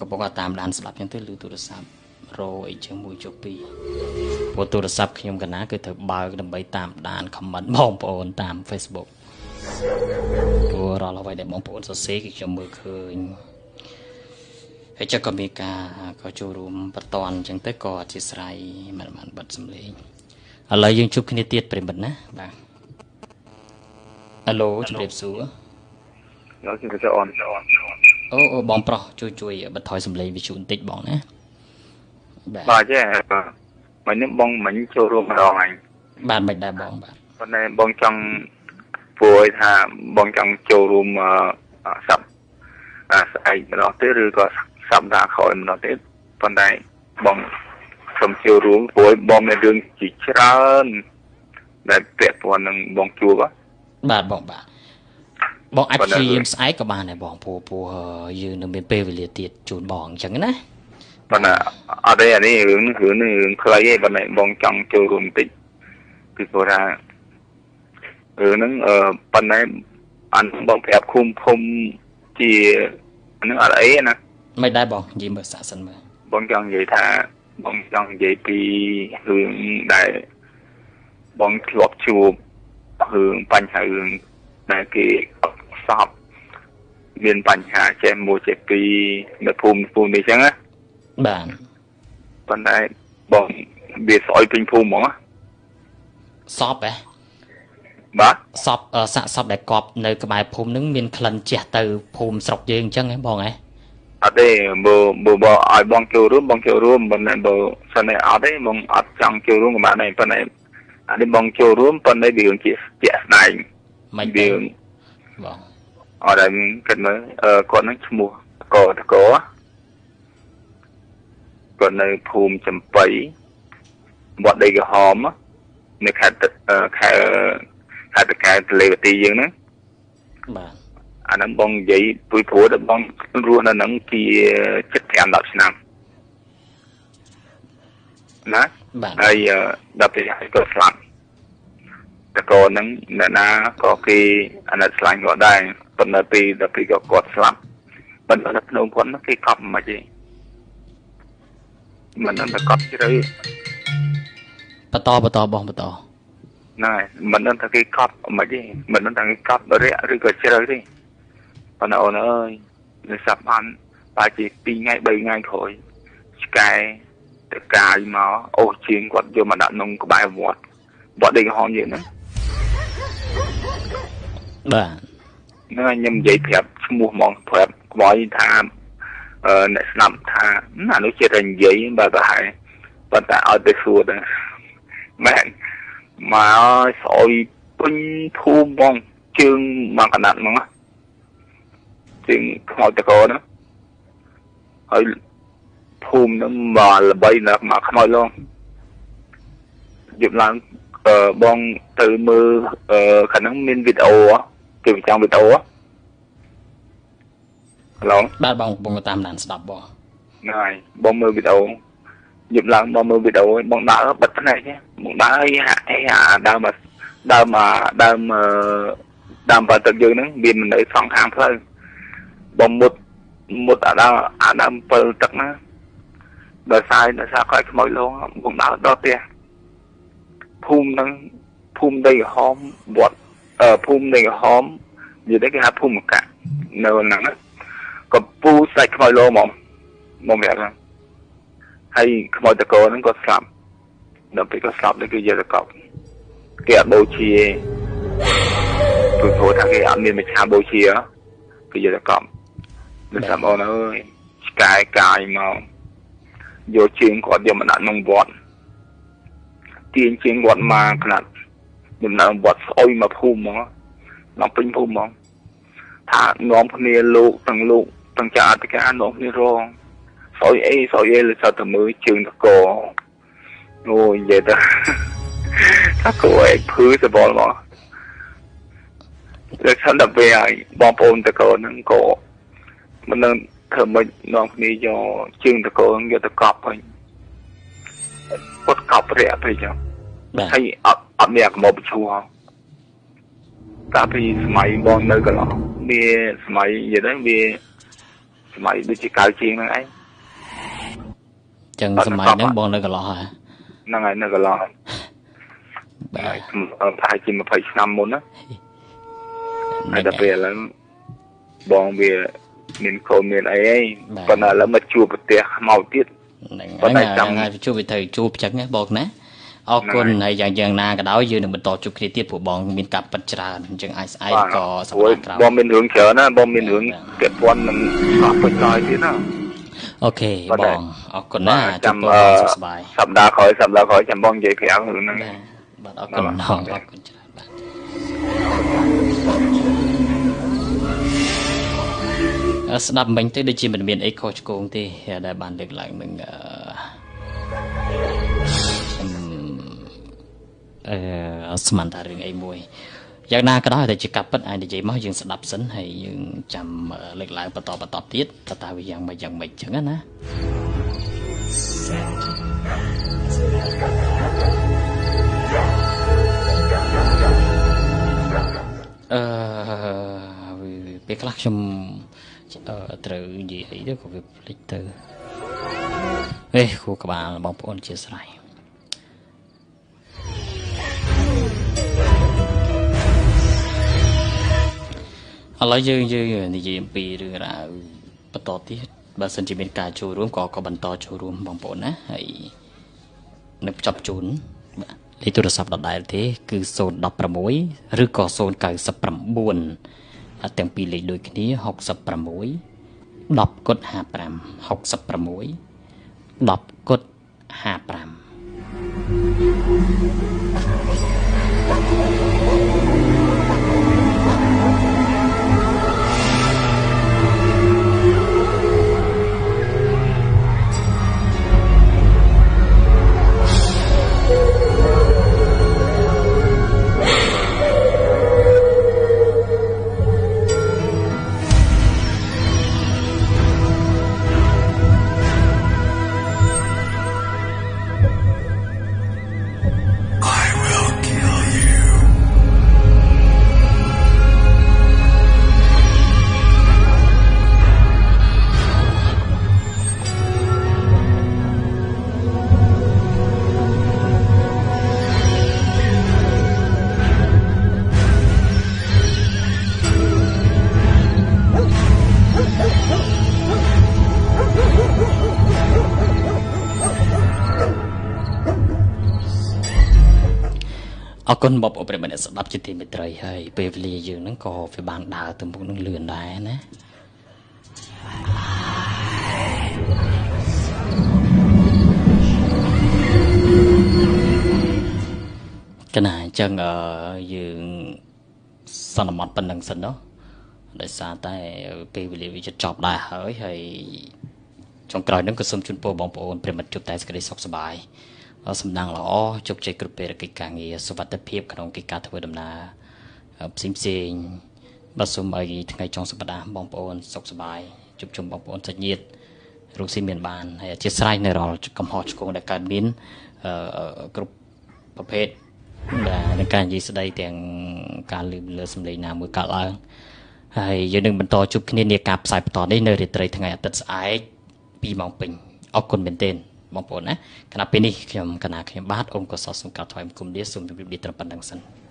Speaker 1: កំពុងតាមដានស្ដាប់ចឹងទៅឬទូរស័ព្ទរោអីចឹងមួយចុះពីរព្រោះទូរស័ព្ទខ្ញុំកណាគឺត្រូវបើកដើម្បីតាមដាន comment បងប្អូនតាម Facebook ព្រោះរាល់អ្វីដែលបងប្អូនសរសេរគឺខ្ញុំមើលឃើញហើយចឹងក៏មានការក៏ចូលរួមបន្តអញ្ចឹងទៅក៏អធិស្ឋានមិនបានបិទសំឡេងឥឡូវយើងជួបគ្នាទៀតប្រិមិត្តណាបាទ ហៅជំរាបសួរ
Speaker 3: ខ្ញុំជំរាបសួរអូន
Speaker 1: អូអូបងប្រុសជួយជួយបន្ថយសំឡេងវិទ្យុបន្តិចបងណា
Speaker 3: បាទបាទចេះមិញនេះបងមិញចូលរួមម្ដងហើយ
Speaker 1: បាទមិនដែរបងបាទ
Speaker 3: ប៉ុន្តែបងចង់ពួយថាបងចង់ចូលរួមសັບអាស្អែកម្ដងទៀតឬក៏សប្តាហ៍ក្រោយម្ដងទៀតប៉ុន្តែបងសូមចូលរួមពួយបងមានរឿងជាច្រើនដែលពាក់ព័ន្ធនឹងបងជួប
Speaker 1: បាទបងបាទបងអាចព្យាយាមស្អែកក៏បានដែរបងព្រោះព្រោះយើងនៅមានពេលវេលាទៀតជូនបងអញ្ចឹងណា
Speaker 3: ប៉ុន្តែអត់ទេអានេះរឿងនេះរឿងនេះរឿងខ្លីឯងប៉ុន្តែបងចង់ចូលរួមបន្តិចពីព្រោះថារឿងហ្នឹងអឺប៉ុន្តែអានបងប្រាប់ឃុំភូមិជាហ្នឹងអត់អីណា
Speaker 1: មិនដែរបងនិយាយមើលសាក់សិនមើល
Speaker 3: បងចង់និយាយថាបងចង់និយាយពីរឿងដែលបងធ្លាប់ជួប រឿងបញ្ហារឿងដែលគេសពមានបញ្ហាចេះមួយចេះពីរនៅភូមិភូមិនេះចឹងណា
Speaker 1: បាទ
Speaker 3: ប៉ុន្តែបងវាស្អុយពេញភូមិហ្មងណា
Speaker 1: សពហ៎
Speaker 3: បាទ
Speaker 1: សពអឺសាកសពដែលកប់នៅក្បែរភូមិនឹងមានក្លិនជះទៅភូមិស្រុកយើងអញ្ចឹងហ៎បងហ៎
Speaker 3: អត់ទេបើបើបើឲ្យបងចូលរួមបងចូលរួមប៉ុន្តែបើសិនតែអត់ទេបងអត់ចង់ចូលរួមក៏បានដែរប៉ុន្តែ អត់ទេបងចូលរួមប៉ុន្តែវាជាជាក់ស្ដែង
Speaker 1: មិន
Speaker 3: វា
Speaker 1: ទេបង
Speaker 3: អត់ដែរគិតមើលអឺគាត់នឹងឈ្មោះកតកគាត់នៅភូមិចំបៃវត្តដីក្រហមនៅខេត្តទឹកអឺខេត្តខេត្តតកែវទលេវទីយើងហ្នឹង
Speaker 1: បាទ
Speaker 3: អាហ្នឹងបងនិយាយពួយព្រោះដល់បងរស់នៅហ្នឹងជា7 5 10ឆ្នាំណា
Speaker 1: បាទ
Speaker 3: ហើយអឺដល់ពេលហើយក៏ស្លាប់តកូនហ្នឹងអ្នកណាក៏គេអាណិតឆ្លាញ់គាត់ដែរប៉ុន្តែពេលដល់ពេលក៏គាត់ស្លាប់ប៉ុន្តែនៅក្នុងគាត់ហ្នឹងគេកប់មិនទេមិនដឹងតែកប់ជ្រៅ
Speaker 1: បន្តបន្តបងបន្ត
Speaker 3: ណែមិនដឹងថាគេកប់មិនទេមិនដឹងថាគេកប់រាក់ឬក៏ជ្រៅទេប៉ុន្តែអូនអើយនៅសាប់បានបែរជា2ថ្ងៃ3ថ្ងៃក្រោយឆ្កែ តកាយមកអូសជាងគាត់យកមកដាក់ក្នុងក្បែរវត្តវត្តដីក្រហមយើងហ្នឹង
Speaker 1: បាទ
Speaker 3: ហ្នឹងហើយខ្ញុំនិយាយប្រាប់ឈ្មោះហ្មងប្រាប់ខ្មោចថាអឺអ្នកស្ដាប់ថាអានោះជាតែនិយាយបើប្រហែលប៉ុន្តែឲ្យទៅសួរទៅមែនមកឲ្យស្អុយពេញភូមិហ្មងជើងមកកណាត់ហ្មងណាជើងខ្មោចតកហ្នឹងហើយ ភូមិហ្នឹងមកល្បីណាស់មកខ្មោចឡងយប់ឡើងអឺបងទៅមើលអឺខាងហ្នឹងមានវីដេអូហ៎គេបញ្ចាំងវីដេអូហ៎ឡូ
Speaker 1: បាទបងបងតាមដានស្ដាប់បង
Speaker 3: ហ្នឹងហើយបងមើលវីដេអូយប់ឡើងបងមើលវីដេអូបងដើរបិទភ្នែកហ៎បងដើរអីហាក់អីអាដើមមកដើមមកដើមអឺដើមបាទឹកយើងហ្នឹងមាននៅសងខាងផ្លូវបងមុតមុតអាដើមអាដើមពិលទឹកណា ដល់សាយដល់សាខ្លាចខ្មោចលងបងដើរដល់ផ្ទះភូមិហ្នឹងភូមិដីក្រហមវត្តអឺភូមិដីក្រហមនិយាយទៅគេហៅភូមិកៈនៅហ្នឹងណាកំពូសាច់ខ្មោចលងហ្មងមកប្រាប់ហ្នឹងហើយខ្មោចតកោហ្នឹងក៏ស្លាប់ដល់ពេលក៏ស្លាប់ទៅគេយកទៅកប់គេអត់បូជាព្រោះព្រោះថាគេអត់មានមច្ឆាបូជាគេយកទៅកប់ដូចតាមអូនអើយឆ្កែកាយមក យកជើងគាត់យកមកដាក់ក្នុងវត្តទាញជើងគាត់មកខ្នាត់ដំណើរវត្តស្អុយមកភូមិហ្មងដល់ពេញភូមិហ្មងថានាំគ្នាលោកទាំងលោកទាំងចាអធិការនាំគ្នារងស្អុយអីស្អុយអីលើសតើមើលជើងតកអូយនិយាយទៅថាគួរឲ្យភឺសបល់មកលើសិនតែពេលឲ្យបងប្អូនតកហ្នឹងក៏មិនដឹង ធ្វើមិននាំគ្នាយកជើងតកហ្នឹងយកទៅកប់វិញពុតកប់រាក់ទៅចឹង
Speaker 1: បាទ
Speaker 3: ហើយអត់អត់មានអាកុំបឈួរកាលពីសម័យបងនៅកន្លោះវាសម័យនិយាយទៅវាសម័យដូចជាកៅជាងហ្នឹងឯង
Speaker 1: ចឹងសម័យហ្នឹងបងនៅកន្លោះហ่ะ
Speaker 3: ហ្នឹងហើយនៅកន្លោះហើយ
Speaker 1: បាទ
Speaker 3: ហើយប្រហែលជា20ឆ្នាំមុនណាហើយដល់ពេលឥឡូវបងវា មានកូនមានអីហើយប៉ុន្តែឥឡូវមកជួបប្រទេសខ្មោចទៀត
Speaker 1: ហ្នឹង
Speaker 3: ប៉ុន្តែ
Speaker 1: ហើយ
Speaker 3: ចាំ
Speaker 1: ហ្នឹងហើយជួបវាត្រូវជួបចឹងណាបងណាអរគុណ
Speaker 3: ហ្នឹងហើយ
Speaker 1: ហើយយ៉ាងយ៉ាងណាក៏ដោយយើងនឹងបន្តជួបគ្នាទៀតព្រោះបងមានការប៉ັດច្រើនអញ្ចឹងអាចស្អែកក៏ស
Speaker 3: ព្រោះ
Speaker 1: ប្តាហ៍ក្រោយ
Speaker 3: បងមានរឿងច្រើនណាបងមានរឿង
Speaker 1: បាទ
Speaker 3: ពាក់ព័ន្ធនឹងកោះពេញហើយទៀតណា
Speaker 1: អូខេ
Speaker 3: បាទ
Speaker 1: បងអរគុណណា
Speaker 3: បាទ
Speaker 1: ជួ
Speaker 3: ចាំ
Speaker 1: បបង
Speaker 3: អឺ
Speaker 1: សុខសប្បាយ
Speaker 3: សប្តាហ៍ក្រោយសប្តាហ៍ក្រោយចាំបងនិយាយប្រាប់រឿងហ្នឹង
Speaker 1: បាទបាទអរគុណ
Speaker 3: បាទ
Speaker 1: ម្ដងអរគុណច្រើនបាទ ស្ដាប់មិញទៅដូចជាមិនមានអីខុសឆ្គងទេដែលបានលើកឡើងនឹងអឺអឺអឺស្មានថារឿងអីមួយយ៉ាងណាក៏ដោយតែជាកាប់ពិតអាចនិយាយមកយើងស្ដាប់សិនហើយយើងចាំអឺលើកឡើងបន្តបន្តទៀតតើតើវាយ៉ាងម៉េចយ៉ាងម៉េចចឹងណាអឺវាពេលខ្លះខ្ញុំអឺ ត្រូវនិយាយអីទៅក៏វាភ្លេចទៅអេគូក្បាលបងប្អូនជាស្រ័យឥឡូវយើងយើងនិយាយអំពីរឿងរ៉ាវបន្តទៀតបើសិនជាមានការចូលរួមក៏ក៏បន្តចូលរួមបងប្អូនណាហើយនឹងចាប់ជូនបាទលេខទូរស័ព្ទដដែលទេ គឺ016ឬក៏099 ទាំងពីរលេខដូចគ្នា66 10គុត55 66 10គុត55 គុណមកអព្រិមអ្នកស្ដាប់ជាទីមេត្រីហើយពេលវេលាយើងហ្នឹងក៏វាបានដើរទៅមុខនឹងលឿនដែរណាកណាអញ្ចឹងយើងសន្មត់ប៉ុណ្្នឹងសិននោះដោយសារតែពេលវេលាវាចប់ដែរហើយហើយចុងក្រោយហ្នឹងក៏សូមជូនពរបងប្អូនប្រិមិត្តជួបតែសេចក្តីសុខសប្បាយ សំណាងល្អជោគជ័យគ្រប់ពេលកិច្ចការងារសុវត្ថិភាពក្នុងកិច្ចការធ្វើដំណើរផ្សេងផ្សេងបាទសូមឲ្យថ្ងៃចុងសប្តាហ៍បងប្អូនសុខសប្បាយជួបជុំបងប្អូនសាច់ញាតិរកស៊ីមានបានហើយអធិស្ឋាននៅរាល់កំហុសឆ្គងដែលកើតមានគ្រប់ប្រភេទបាទនឹងការនិយាយស្ដីទាំងការលឺលើសម្លេងណាមួយកើតឡើងហើយយើងនឹងបន្តជួបគ្នានាការផ្សាយបន្តនេះនៅរាត្រីថ្ងៃអាទិត្យស្អែក2ម៉ោងពេញអរគុណមែនទែន បងប្អូនណាគណៈពេលនេះខ្ញុំគណៈខ្ញុំបាទអ៊ំកសលសំកាត់ថ្វាយគុំលាសូមជម្រាបលាត្រឹមប៉ុណ្្នឹងសិន